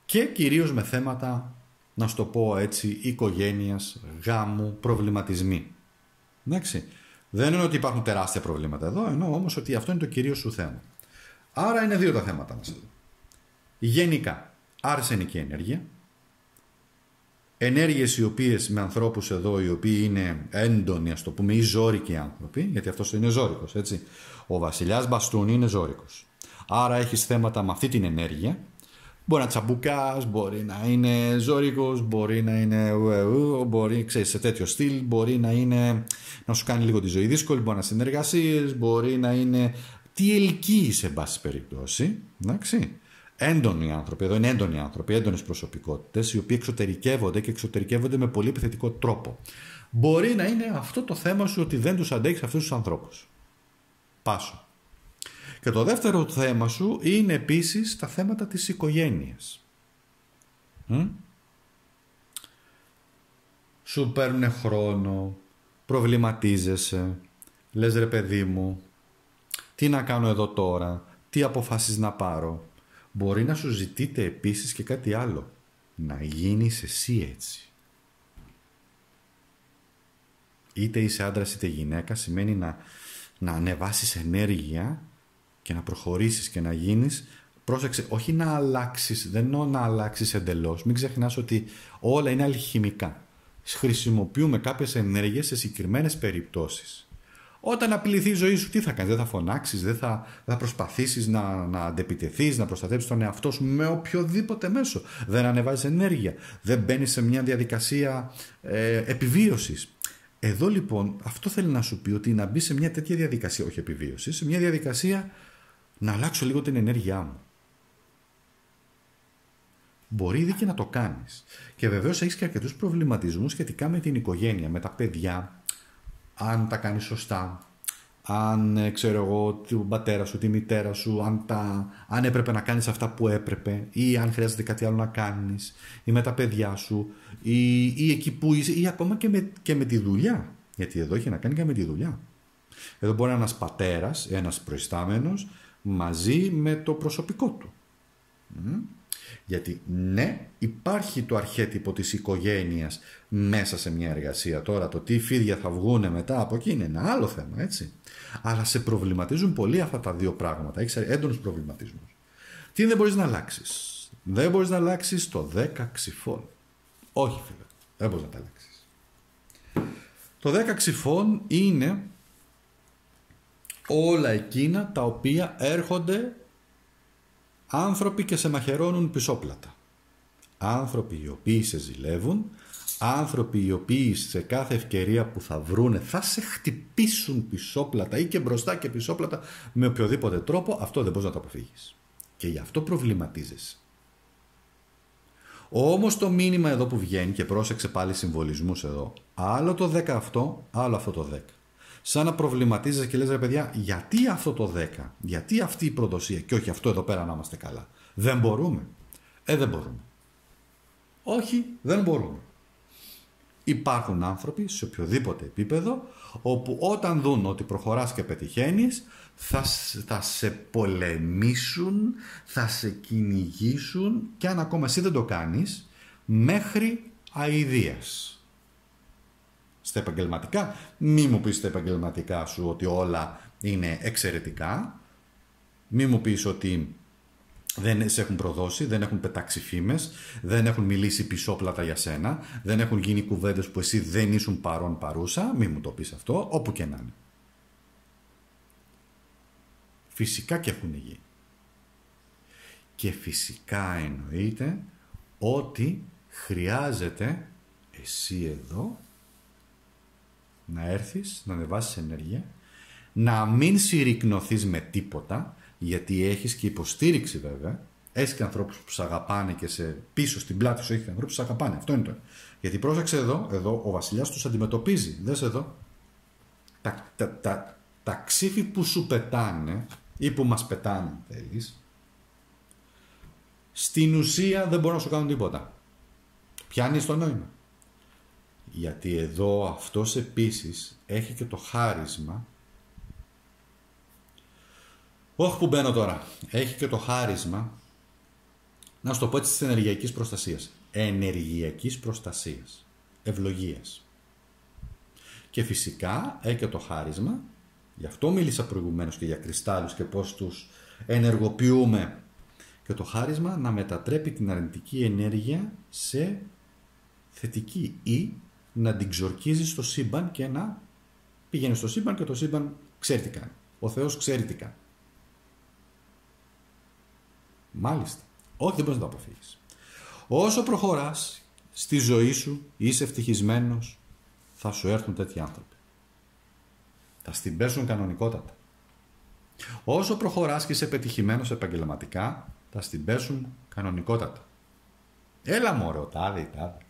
και κυρίως με θέματα, να σου το πω έτσι, οικογένειας, γάμου, προβληματισμοί. Εντάξει. Δεν είναι ότι υπάρχουν τεράστια προβλήματα εδώ, ενώ όμως ότι αυτό είναι το κυρίως σου θέμα. Άρα είναι δύο τα θέματα μας εδώ. Γενικά, αρσενική ενέργεια, ενέργειες οι οποίες με ανθρώπους εδώ οι οποίοι είναι έντονοι ας το πούμε ή ζώρικοι άνθρωποι γιατί αυτός είναι ζώρικος έτσι ο βασιλιάς Μπαστούνι είναι ζώρικος άρα έχεις θέματα με αυτή την ενέργεια Μπορεί να τσαμπουκάς, μπορεί να είναι ζώρικος, μπορεί να είναι μπορεί ξέρεις, σε τέτοιο στυλ, μπορεί να είναι να σου κάνει λίγο τη ζωή δύσκολη, μπορεί να συνεργασίες, μπορεί να είναι τι ελκύεις σε πάση περιπτώσει, εντάξει. Έντονοι άνθρωποι, εδώ είναι έντονοι άνθρωποι, έντονες προσωπικότητες, οι οποίοι εξωτερικεύονται και εξωτερικεύονται με πολύ επιθετικό τρόπο. Μπορεί να είναι αυτό το θέμα σου ότι δεν τους αντέχεις αυτούς τους ανθρώπους. Πάσο. Και το δεύτερο θέμα σου είναι επίσης τα θέματα της οικογένειας. Σου παίρνουν χρόνο, προβληματίζεσαι, λες ρε παιδί μου, τι να κάνω εδώ τώρα, τι αποφάσεις να πάρω. Μπορεί να σου ζητείτε επίσης και κάτι άλλο. Να γίνεις εσύ έτσι. Είτε είσαι άντρας είτε γυναίκα σημαίνει να, να ανεβάσεις ενέργεια και να προχωρήσεις και να γίνεις πρόσεξε, όχι να αλλάξεις, δεν εννοώ να αλλάξεις εντελώς. Μην ξεχνάς ότι όλα είναι αλχημικά. Χρησιμοποιούμε κάποιες ενέργειες σε συγκεκριμένες περιπτώσεις. Όταν απειληθεί η ζωή σου, τι θα κάνεις, δεν θα φωνάξεις, δεν θα, θα προσπαθήσεις να, να αντεπιτεθείς, να προστατεύσεις τον εαυτό σου με οποιοδήποτε μέσο. Δεν ανεβάζεις ενέργεια, δεν μπαίνεις σε μια διαδικασία ε, επιβίωσης. Εδώ λοιπόν αυτό θέλει να σου πει ότι να μπει σε μια τέτοια διαδικασία, όχι επιβίωσης, σε μια διαδικασία να αλλάξω λίγο την ενέργειά μου. Μπορεί ήδη και να το κάνεις. Και βεβαίως έχεις και αρκετούς προβληματισμούς σχετικά με την οικογένεια, με τα παιδιά, αν τα κάνεις σωστά, αν ε, ξέρω εγώ τον πατέρα σου, τη μητέρα σου, αν, τα, αν έπρεπε να κάνεις αυτά που έπρεπε ή αν χρειάζεται κάτι άλλο να κάνεις ή με τα παιδιά σου ή, ή εκεί που είσαι ή ακόμα και με, και με τη δουλειά. Γιατί εδώ έχει να κάνει και με τη δουλειά. Εδώ μπορεί να είναι ένας πατέρας, ένας προϊστάμενος μαζί με το προσωπικό του. Γιατί ναι, υπάρχει το αρχέτυπο της οικογένειας μέσα σε μια εργασία. Τώρα το τι φίδια θα βγούνε μετά από εκεί είναι ένα άλλο θέμα, έτσι. Αλλά σε προβληματίζουν πολύ αυτά τα δύο πράγματα. Έχεις έντονους προβληματισμούς. Τι δεν μπορείς να αλλάξεις; Δεν μπορείς να αλλάξεις το 10 ξυφών. Όχι φίλε, δεν μπορείς να τα αλλάξεις. Το 10 ξυφών είναι όλα εκείνα τα οποία έρχονται άνθρωποι και σε μαχαιρώνουν πισόπλατα. Άνθρωποι οι οποίοι σε ζηλεύουν, άνθρωποι οι οποίοι σε κάθε ευκαιρία που θα βρούνε θα σε χτυπήσουν πισόπλατα ή και μπροστά και πισόπλατα με οποιοδήποτε τρόπο, αυτό δεν μπορείς να το αποφύγεις. Και γι' αυτό προβληματίζεσαι. Όμως το μήνυμα εδώ που βγαίνει και πρόσεξε πάλι συμβολισμούς εδώ, άλλο το 10 αυτό, άλλο αυτό το 10 σαν να προβληματίζεσαι και λες ρε παιδιά, γιατί αυτό το 10, γιατί αυτή η προδοσία και όχι αυτό εδώ πέρα να είμαστε καλά; Δεν μπορούμε. Ε, δεν μπορούμε. Όχι, δεν μπορούμε. Υπάρχουν άνθρωποι σε οποιοδήποτε επίπεδο όπου όταν δουν ότι προχωράς και πετυχαίνεις θα, θα σε πολεμήσουν, θα σε κυνηγήσουν και αν ακόμα εσύ δεν το κάνεις μέχρι αηδίας στα επαγγελματικά. Μη μου πεις στα επαγγελματικά σου ότι όλα είναι εξαιρετικά. Μη μου πεις ότι δεν σε έχουν προδώσει, δεν έχουν πετάξει φήμες, δεν έχουν μιλήσει πισόπλατα για σένα, δεν έχουν γίνει κουβέντες που εσύ δεν ήσουν παρόν παρούσα. Μη μου το πεις αυτό, όπου και να είναι. Φυσικά και έχουν γίνει. Και φυσικά εννοείται ότι χρειάζεται εσύ εδώ να έρθεις, να ανεβάσεις ενέργεια, να μην συρρυκνωθείς με τίποτα, γιατί έχεις και υποστήριξη βέβαια, Έχεις και ανθρώπους που σε αγαπάνε και σε πίσω στην πλάτη σου έχεις ανθρώπους που σε αγαπάνε. Αυτό είναι το. Γιατί πρόσεξε εδώ, εδώ ο βασιλιάς τους αντιμετωπίζει. Δες εδώ. Τα, τα, τα, τα ξύφη που σου πετάνε ή που μας πετάνε, θέλεις, στην ουσία δεν μπορούν να σου κάνουν τίποτα. Πιάνεις το νόημα. Γιατί εδώ αυτός επίσης έχει και το χάρισμα όχι που μπαίνω τώρα. Έχει και το χάρισμα να σου το πω έτσι της ενεργειακής προστασίας. Ενεργειακής προστασίας. Ευλογίας. Και φυσικά έχει και το χάρισμα, γι' αυτό μίλησα προηγουμένως και για κρυστάλλους και πώς τους ενεργοποιούμε και το χάρισμα να μετατρέπει την αρνητική ενέργεια σε θετική ή να την ξορκίζεις στο σύμπαν και να πηγαίνεις στο σύμπαν και το σύμπαν ξέρει τι κάνει. Ο Θεός ξέρει τι κάνει. Μάλιστα. Όχι, δεν μπορείς να το αποφύγεις. Όσο προχωράς στη ζωή σου, είσαι ευτυχισμένος, θα σου έρθουν τέτοιοι άνθρωποι. Θα στην πέσουν κανονικότατα. Όσο προχωράς και είσαι πετυχημένος επαγγελματικά, θα στην πέσουν κανονικότατα. Έλα μωρέ, ο τάδε, τάδε.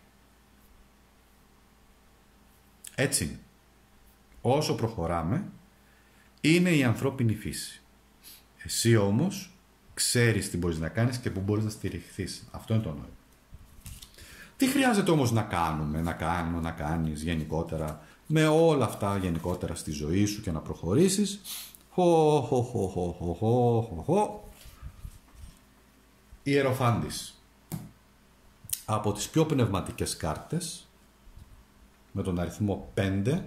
Έτσι είναι. Όσο προχωράμε, είναι η ανθρώπινη φύση. Εσύ όμως ξέρεις τι μπορείς να κάνεις και πού μπορείς να στηριχθείς. Αυτό είναι το νόημα. Τι χρειάζεται όμως να κάνουμε, να κάνουμε, να κάνεις γενικότερα, με όλα αυτά γενικότερα στη ζωή σου και να προχωρήσεις; Χω, χω, χω, χω, χω, χω, χω. Ιεροφάντης. Από τις πιο πνευματικές κάρτες, με τον αριθμό 5,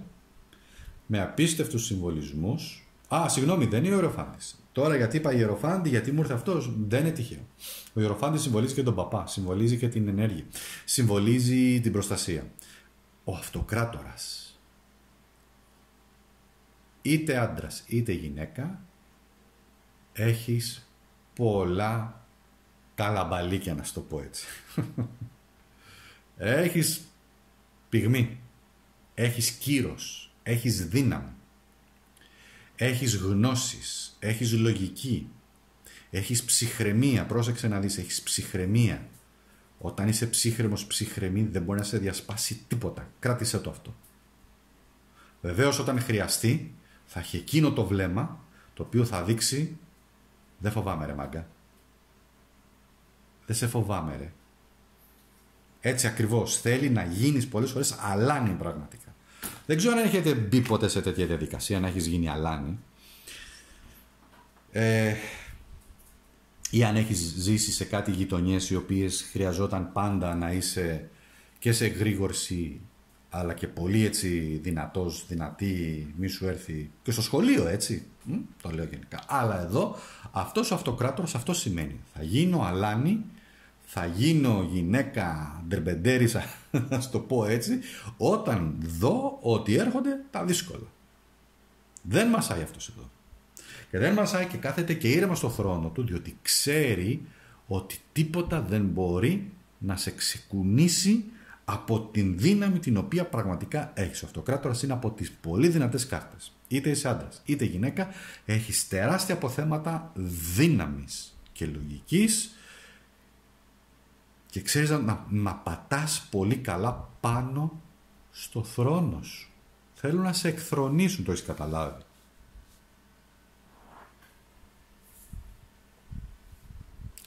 με απίστευτους συμβολισμούς. Α, συγγνώμη, δεν είναι ο Ιεροφάντης. Τώρα γιατί είπα Ιεροφάντη, γιατί μου ήρθε αυτός, δεν είναι τυχαίο. Ο Ιεροφάντη συμβολίζει και τον παπά, συμβολίζει και την ενέργεια, συμβολίζει την προστασία. Ο αυτοκράτορας, είτε άντρας είτε γυναίκα, έχεις πολλά καλαμπαλίκια να σου το πω έτσι. έχεις πυγμή, έχεις κύρος, έχεις δύναμη έχεις γνώσεις, έχεις λογική, έχεις ψυχραιμία, πρόσεξε να δεις, έχεις ψυχραιμία. Όταν είσαι ψύχρεμος, ψυχραιμή, δεν μπορεί να σε διασπάσει τίποτα. Κράτησε το αυτό. Βεβαίως όταν χρειαστεί, θα έχει εκείνο το βλέμμα, το οποίο θα δείξει, δεν φοβάμαι ρε μάγκα. Δεν σε φοβάμαι ρε. Έτσι ακριβώς θέλει να γίνεις πολλές φορές αλάνι πραγματικά. Δεν ξέρω αν έχετε μπει ποτέ σε τέτοια διαδικασία, να έχεις γίνει αλάνη. Ε, ή αν έχεις ζήσει σε κάτι γειτονιές οι οποίες χρειαζόταν πάντα να είσαι και σε εγρήγορση αλλά και πολύ έτσι δυνατός, δυνατή, μη σου έρθει και στο σχολείο έτσι, το λέω γενικά. Αλλά εδώ αυτός ο αυτοκράτορας αυτό σημαίνει. Θα γίνω αλάνη θα γίνω γυναίκα ντερμπεντέρισα, να το πω έτσι, όταν δω ότι έρχονται τα δύσκολα. Δεν μασάει αυτός εδώ. Και δεν μασάει και κάθεται και ήρεμα στο θρόνο του, διότι ξέρει ότι τίποτα δεν μπορεί να σε ξεκουνήσει από την δύναμη την οποία πραγματικά έχεις. Ο αυτοκράτορας είναι από τις πολύ δυνατές κάρτες. Είτε είσαι άντρας, είτε γυναίκα, έχεις τεράστια αποθέματα δύναμης και λογικής και ξέρεις να, να πατάς πολύ καλά πάνω στο θρόνο σου. Θέλουν να σε εκθρονίσουν, το έχεις καταλάβει.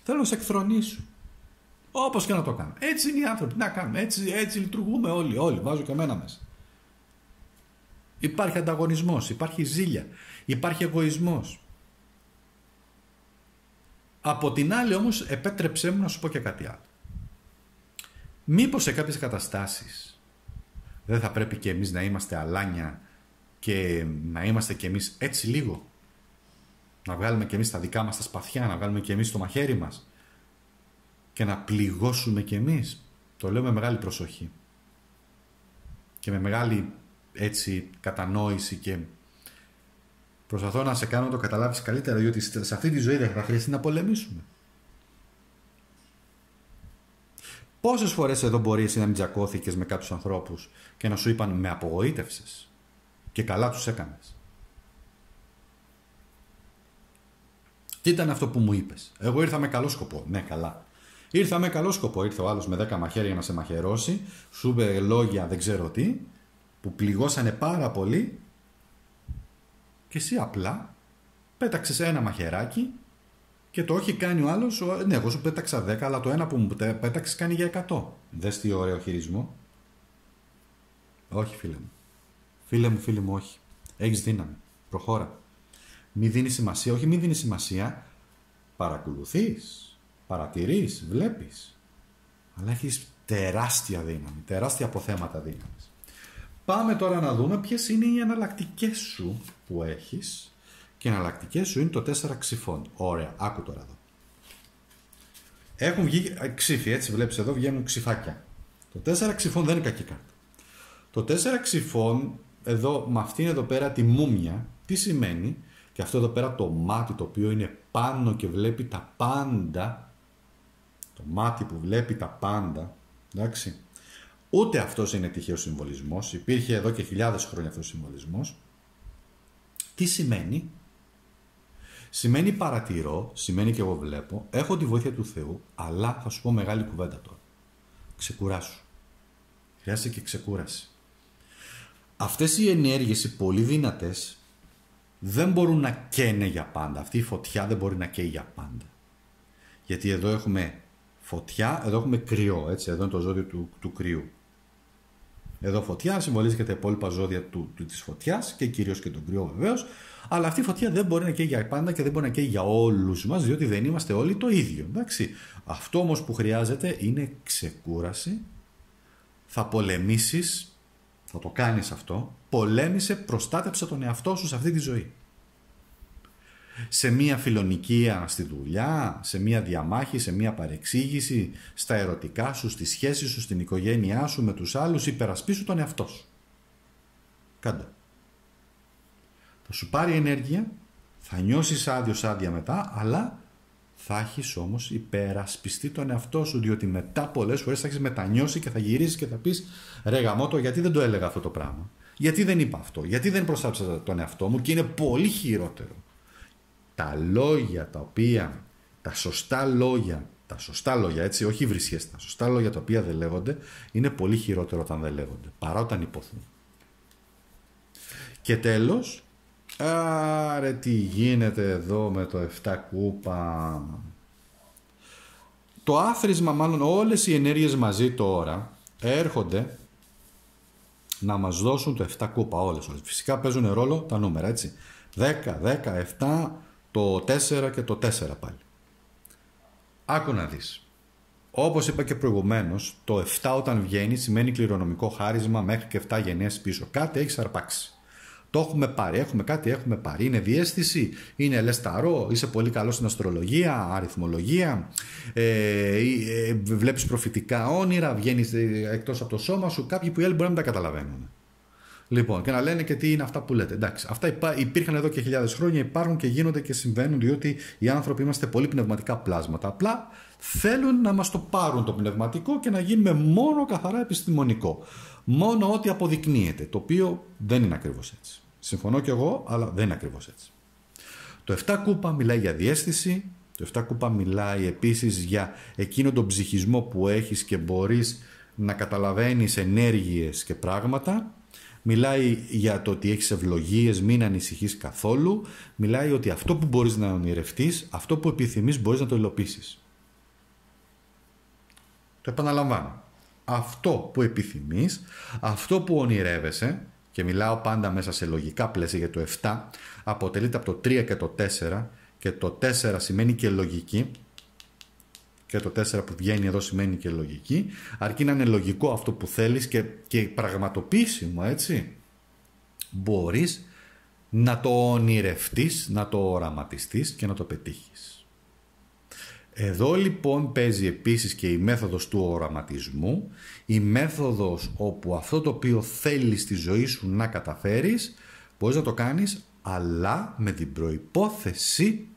Θέλω να σε εκθρονίσουν. Όπως και να το κάνω. Έτσι είναι οι άνθρωποι. Να κάνουμε. Έτσι, έτσι λειτουργούμε όλοι. Όλοι. Βάζω και εμένα μέσα. Υπάρχει ανταγωνισμός. Υπάρχει ζήλια. Υπάρχει εγωισμός. Από την άλλη όμως επέτρεψέ μου να σου πω και κάτι άλλο. Μήπως σε κάποιες καταστάσεις δεν θα πρέπει και εμείς να είμαστε αλάνια και να είμαστε και εμείς έτσι λίγο; Να βγάλουμε και εμείς τα δικά μας τα σπαθιά, να βγάλουμε και εμείς το μαχαίρι μας και να πληγώσουμε και εμείς; Το λέω με μεγάλη προσοχή και με μεγάλη έτσι κατανόηση και προσπαθώ να σε κάνω να το καταλάβεις καλύτερα διότι σε αυτή τη ζωή δεν θα χρειαστεί να πολεμήσουμε. Πόσες φορές εδώ μπορείς εσύ να μην τζακώθηκες με κάποιους ανθρώπους και να σου είπαν με απογοήτευσες και καλά τους έκανες. Τι ήταν αυτό που μου είπες; Εγώ ήρθα με καλό σκοπό. Ναι, καλά. Ήρθα με καλό σκοπό. Ήρθε ο άλλος με 10 μαχαίρια να σε μαχαιρώσει. Σου είπε λόγια δεν ξέρω τι. Που πληγώσανε πάρα πολύ. Και εσύ απλά πέταξες ένα μαχαιράκι και το όχι κάνει ο άλλος. Ναι, εγώ σου πέταξα 10, αλλά το ένα που μου πέταξες κάνει για 100. Δες τι ωραίο χειρισμό. Όχι, φίλε μου. Φίλε μου, φίλε μου, όχι. Έχεις δύναμη. Προχώρα. Μη δίνεις σημασία. Όχι, μη δίνεις σημασία. Παρακολουθείς. Παρατηρείς. Βλέπεις. Αλλά έχεις τεράστια δύναμη. Τεράστια αποθέματα δύναμης. Πάμε τώρα να δούμε ποιες είναι οι εναλλακτικές σου που έχεις και εναλλακτικές σου είναι το 4 ξυφών. Ωραία, άκου τώρα εδώ. Έχουν βγει ξύφοι, έτσι βλέπεις εδώ βγαίνουν ξυφάκια. Το 4 ξυφών δεν είναι κακή κάρτα. Το 4 ξυφών, εδώ με αυτήν εδώ πέρα τη μούμια, τι σημαίνει, και αυτό εδώ πέρα το μάτι το οποίο είναι πάνω και βλέπει τα πάντα, το μάτι που βλέπει τα πάντα, εντάξει, ούτε αυτός είναι τυχαίος συμβολισμός, υπήρχε εδώ και χιλιάδες χρόνια αυτός ο συμβολισμός, τι σημαίνει, Σημαίνει παρατηρώ, σημαίνει και εγώ βλέπω, έχω τη βοήθεια του Θεού, αλλά θα σου πω μεγάλη κουβέντα τώρα. Ξεκουράσου. Χρειάζεται και ξεκούραση. Αυτές οι ενέργειες, οι πολύ δυνατές, δεν μπορούν να καίνε για πάντα. Αυτή η φωτιά δεν μπορεί να καίει για πάντα. Γιατί εδώ έχουμε φωτιά, εδώ έχουμε κρυό, έτσι, εδώ είναι το ζώδιο του, του κρυού. Εδώ φωτιά συμβολίζει και τα υπόλοιπα ζώδια του, του, της φωτιάς και κυρίως και τον κρυό βεβαίως. Αλλά αυτή η φωτιά δεν μπορεί να καίει για πάντα και δεν μπορεί να καίει για όλους μας διότι δεν είμαστε όλοι το ίδιο. Εντάξει. Αυτό όμως που χρειάζεται είναι ξεκούραση. Θα πολεμήσεις, θα το κάνεις αυτό. Πολέμησε, προστάτεψε τον εαυτό σου σε αυτή τη ζωή σε μία φιλονικία στη δουλειά, σε μία διαμάχη, σε μία παρεξήγηση, στα ερωτικά σου, στη σχέση σου, στην οικογένειά σου, με τους άλλους, υπερασπίσου τον εαυτό σου. Κάντε. Θα σου πάρει ενέργεια, θα νιώσεις άδειος άδεια μετά, αλλά θα έχεις όμως υπερασπιστεί τον εαυτό σου, διότι μετά πολλές φορές θα έχεις μετανιώσει και θα γυρίσεις και θα πεις Ρε γαμώτο, γιατί δεν το έλεγα αυτό το πράγμα; Γιατί δεν είπα αυτό, γιατί δεν προστάτευσα τον εαυτό μου και είναι πολύ χειρότερο τα λόγια τα οποία, τα σωστά λόγια, τα σωστά λόγια έτσι, όχι βρισιές, τα σωστά λόγια τα οποία δεν λέγονται, είναι πολύ χειρότερο όταν δεν λέγονται, παρά όταν υποθούν. Και τέλος, άρε τι γίνεται εδώ με το 7 κούπα. Το άθροισμα, μάλλον όλες οι ενέργειες μαζί τώρα, έρχονται να μας δώσουν το 7 κούπα όλες. Φυσικά παίζουν ρόλο τα νούμερα, έτσι. 10, 10, 7, το 4 και το 4 πάλι. Άκου να δεις. Όπως είπα και προηγουμένως, το 7 όταν βγαίνει σημαίνει κληρονομικό χάρισμα μέχρι και 7 γενιές πίσω. Κάτι έχεις αρπάξει. Το έχουμε πάρει, έχουμε κάτι, έχουμε πάρει. Είναι διέστηση, είναι λεσταρό, είσαι πολύ καλός στην αστρολογία, αριθμολογία, ε, ε, βλέπεις προφητικά όνειρα, βγαίνεις ε, εκτός από το σώμα σου. Κάποιοι που οι άλλοι μπορεί να μην τα καταλαβαίνουν. Λοιπόν, και να λένε και τι είναι αυτά που λέτε. Εντάξει, αυτά υπήρχαν εδώ και χιλιάδες χρόνια, υπάρχουν και γίνονται και συμβαίνουν, διότι οι άνθρωποι είμαστε πολύ πνευματικά πλάσματα. Απλά θέλουν να μας το πάρουν το πνευματικό και να γίνουμε μόνο καθαρά επιστημονικό. Μόνο ό,τι αποδεικνύεται, το οποίο δεν είναι ακριβώς έτσι. Συμφωνώ κι εγώ, αλλά δεν είναι ακριβώς έτσι. Το 7 κούπα μιλάει για διέστηση, το 7 κούπα μιλάει επίσης για εκείνο τον ψυχισμό που έχεις και μπορείς να καταλαβαίνεις ενέργειες και πράγματα Μιλάει για το ότι έχεις ευλογίες, μην ανησυχείς καθόλου. Μιλάει ότι αυτό που μπορείς να ονειρευτείς, αυτό που επιθυμείς μπορείς να το υλοποιήσεις. Το επαναλαμβάνω. Αυτό που επιθυμείς, αυτό που ονειρεύεσαι, και μιλάω πάντα μέσα σε λογικά πλαίσια για το 7, αποτελείται από το 3 και το 4, και το 4 σημαίνει και λογική, και το 4 που βγαίνει εδώ σημαίνει και λογική, αρκεί να είναι λογικό αυτό που θέλεις και, και πραγματοποιήσιμο, έτσι. Μπορείς να το ονειρευτείς, να το οραματιστείς και να το πετύχεις. Εδώ λοιπόν παίζει επίσης και η μέθοδος του οραματισμού, η μέθοδος όπου αυτό το οποίο θέλεις στη ζωή σου να καταφέρεις, μπορείς να το κάνεις, αλλά με την προϋπόθεση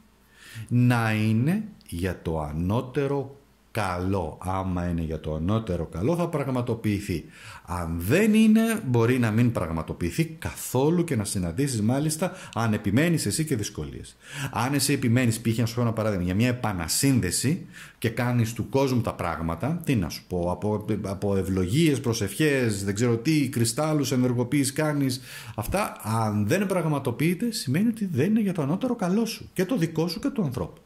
να είναι για το ανώτερο καλό. Άμα είναι για το ανώτερο καλό θα πραγματοποιηθεί. Αν δεν είναι μπορεί να μην πραγματοποιηθεί καθόλου και να συναντήσεις μάλιστα αν επιμένεις εσύ και δυσκολίες. Αν εσύ επιμένεις π.χ. να σου πω ένα παράδειγμα για μια επανασύνδεση και κάνεις του κόσμου τα πράγματα, τι να σου πω, από, από ευλογίες, προσευχές, δεν ξέρω τι, κρυστάλλους, ενεργοποίηση κάνεις, αυτά αν δεν πραγματοποιείται σημαίνει ότι δεν είναι για το ανώτερο καλό σου και το δικό σου και του ανθρώπου.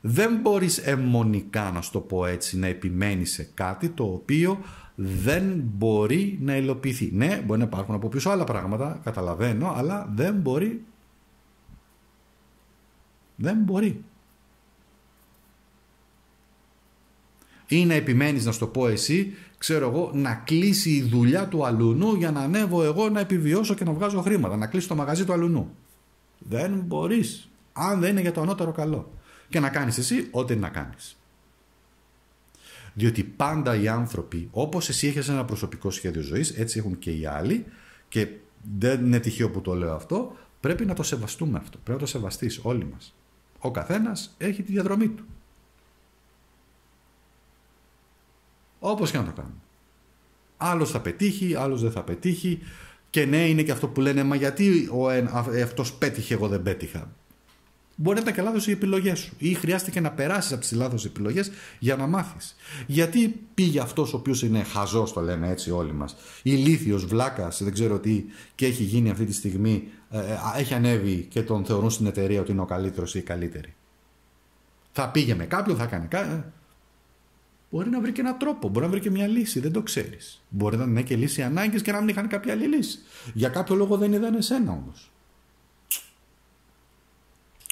Δεν μπορείς αιμονικά, να σου το πω έτσι, να επιμένεις σε κάτι το οποίο δεν μπορεί να υλοποιηθεί. Ναι, μπορεί να υπάρχουν από πίσω άλλα πράγματα, καταλαβαίνω, αλλά δεν μπορεί. Δεν μπορεί. Ή να επιμένεις, να σου το πω εσύ, ξέρω εγώ, να κλείσει η δουλειά του αλουνού για να ανέβω εγώ να επιβιώσω και να βγάζω χρήματα, να κλείσει το μαγαζί του αλουνού. Δεν μπορείς, αν δεν είναι για το ανώτερο καλό και να κάνεις εσύ ό,τι να κάνεις. Διότι πάντα οι άνθρωποι, όπως εσύ έχεις ένα προσωπικό σχέδιο ζωής, έτσι έχουν και οι άλλοι και δεν είναι τυχαίο που το λέω αυτό, πρέπει να το σεβαστούμε αυτό. Πρέπει να το σεβαστείς όλοι μας. Ο καθένας έχει τη διαδρομή του. Όπως και να το κάνουμε. Άλλος θα πετύχει, άλλος δεν θα πετύχει. Και ναι, είναι και αυτό που λένε, μα γιατί ο, αυτός πέτυχε, εγώ δεν πέτυχα. Μπορεί να ήταν και λάθος οι επιλογές σου ή χρειάστηκε να περάσεις από τις λάθος επιλογές για να μάθεις. Γιατί πήγε αυτός ο οποίος είναι χαζός, το λέμε έτσι όλοι μας, ηλίθιος, βλάκας, δεν ξέρω τι, και έχει γίνει αυτή τη στιγμή, ε, ε, έχει ανέβει και τον θεωρούν στην εταιρεία ότι είναι ο καλύτερος ή η καλύτερη. Θα πήγε με κάποιον, θα κάνει κάτι. Ε, μπορεί να βρει και έναν τρόπο, μπορεί να βρει και μια λύση, δεν το ξέρεις. Μπορεί να είναι και λύση ανάγκης και να μην είχαν κάποια άλλη λύση. Για κάποιο λόγο δεν είδαν εσένα όμως.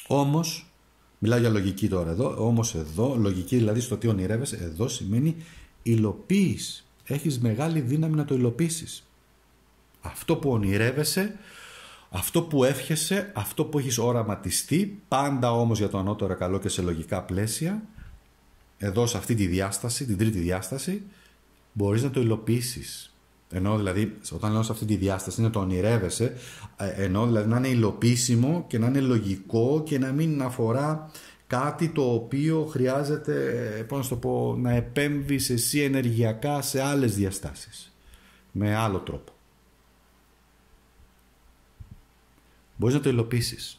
Όμως, μιλάω για λογική τώρα εδώ, όμως εδώ, λογική δηλαδή στο τι ονειρεύεσαι, εδώ σημαίνει υλοποίηση. Έχεις μεγάλη δύναμη να το υλοποιήσει. Αυτό που ονειρεύεσαι, αυτό που εύχεσαι, αυτό που έχεις οραματιστεί, πάντα όμως για το ανώτερο καλό και σε λογικά πλαίσια, εδώ σε αυτή τη διάσταση, την τρίτη διάσταση, μπορείς να το υλοποιήσεις. Ενώ δηλαδή, όταν λέω σε αυτή τη διάσταση, είναι το ονειρεύεσαι, ε, ενώ δηλαδή να είναι υλοποιήσιμο και να είναι λογικό και να μην αφορά κάτι το οποίο χρειάζεται, πώς να το πω, να επέμβεις εσύ ενεργειακά σε άλλες διαστάσεις. Με άλλο τρόπο. Μπορείς να το υλοποιήσεις.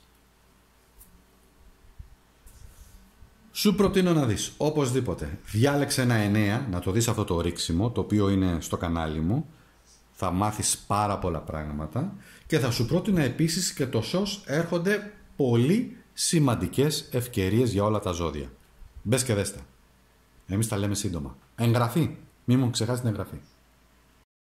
Σου προτείνω να δεις, οπωσδήποτε, διάλεξε ένα εννέα, να το δεις αυτό το ρίξιμο, το οποίο είναι στο κανάλι μου, θα μάθεις πάρα πολλά πράγματα και θα σου πρότεινα επίσης και το σως έρχονται πολύ σημαντικές ευκαιρίες για όλα τα ζώδια. Μπες και δέστα. Εμείς τα λέμε σύντομα. Εγγραφή. Μη μου ξεχάσεις την εγγραφή.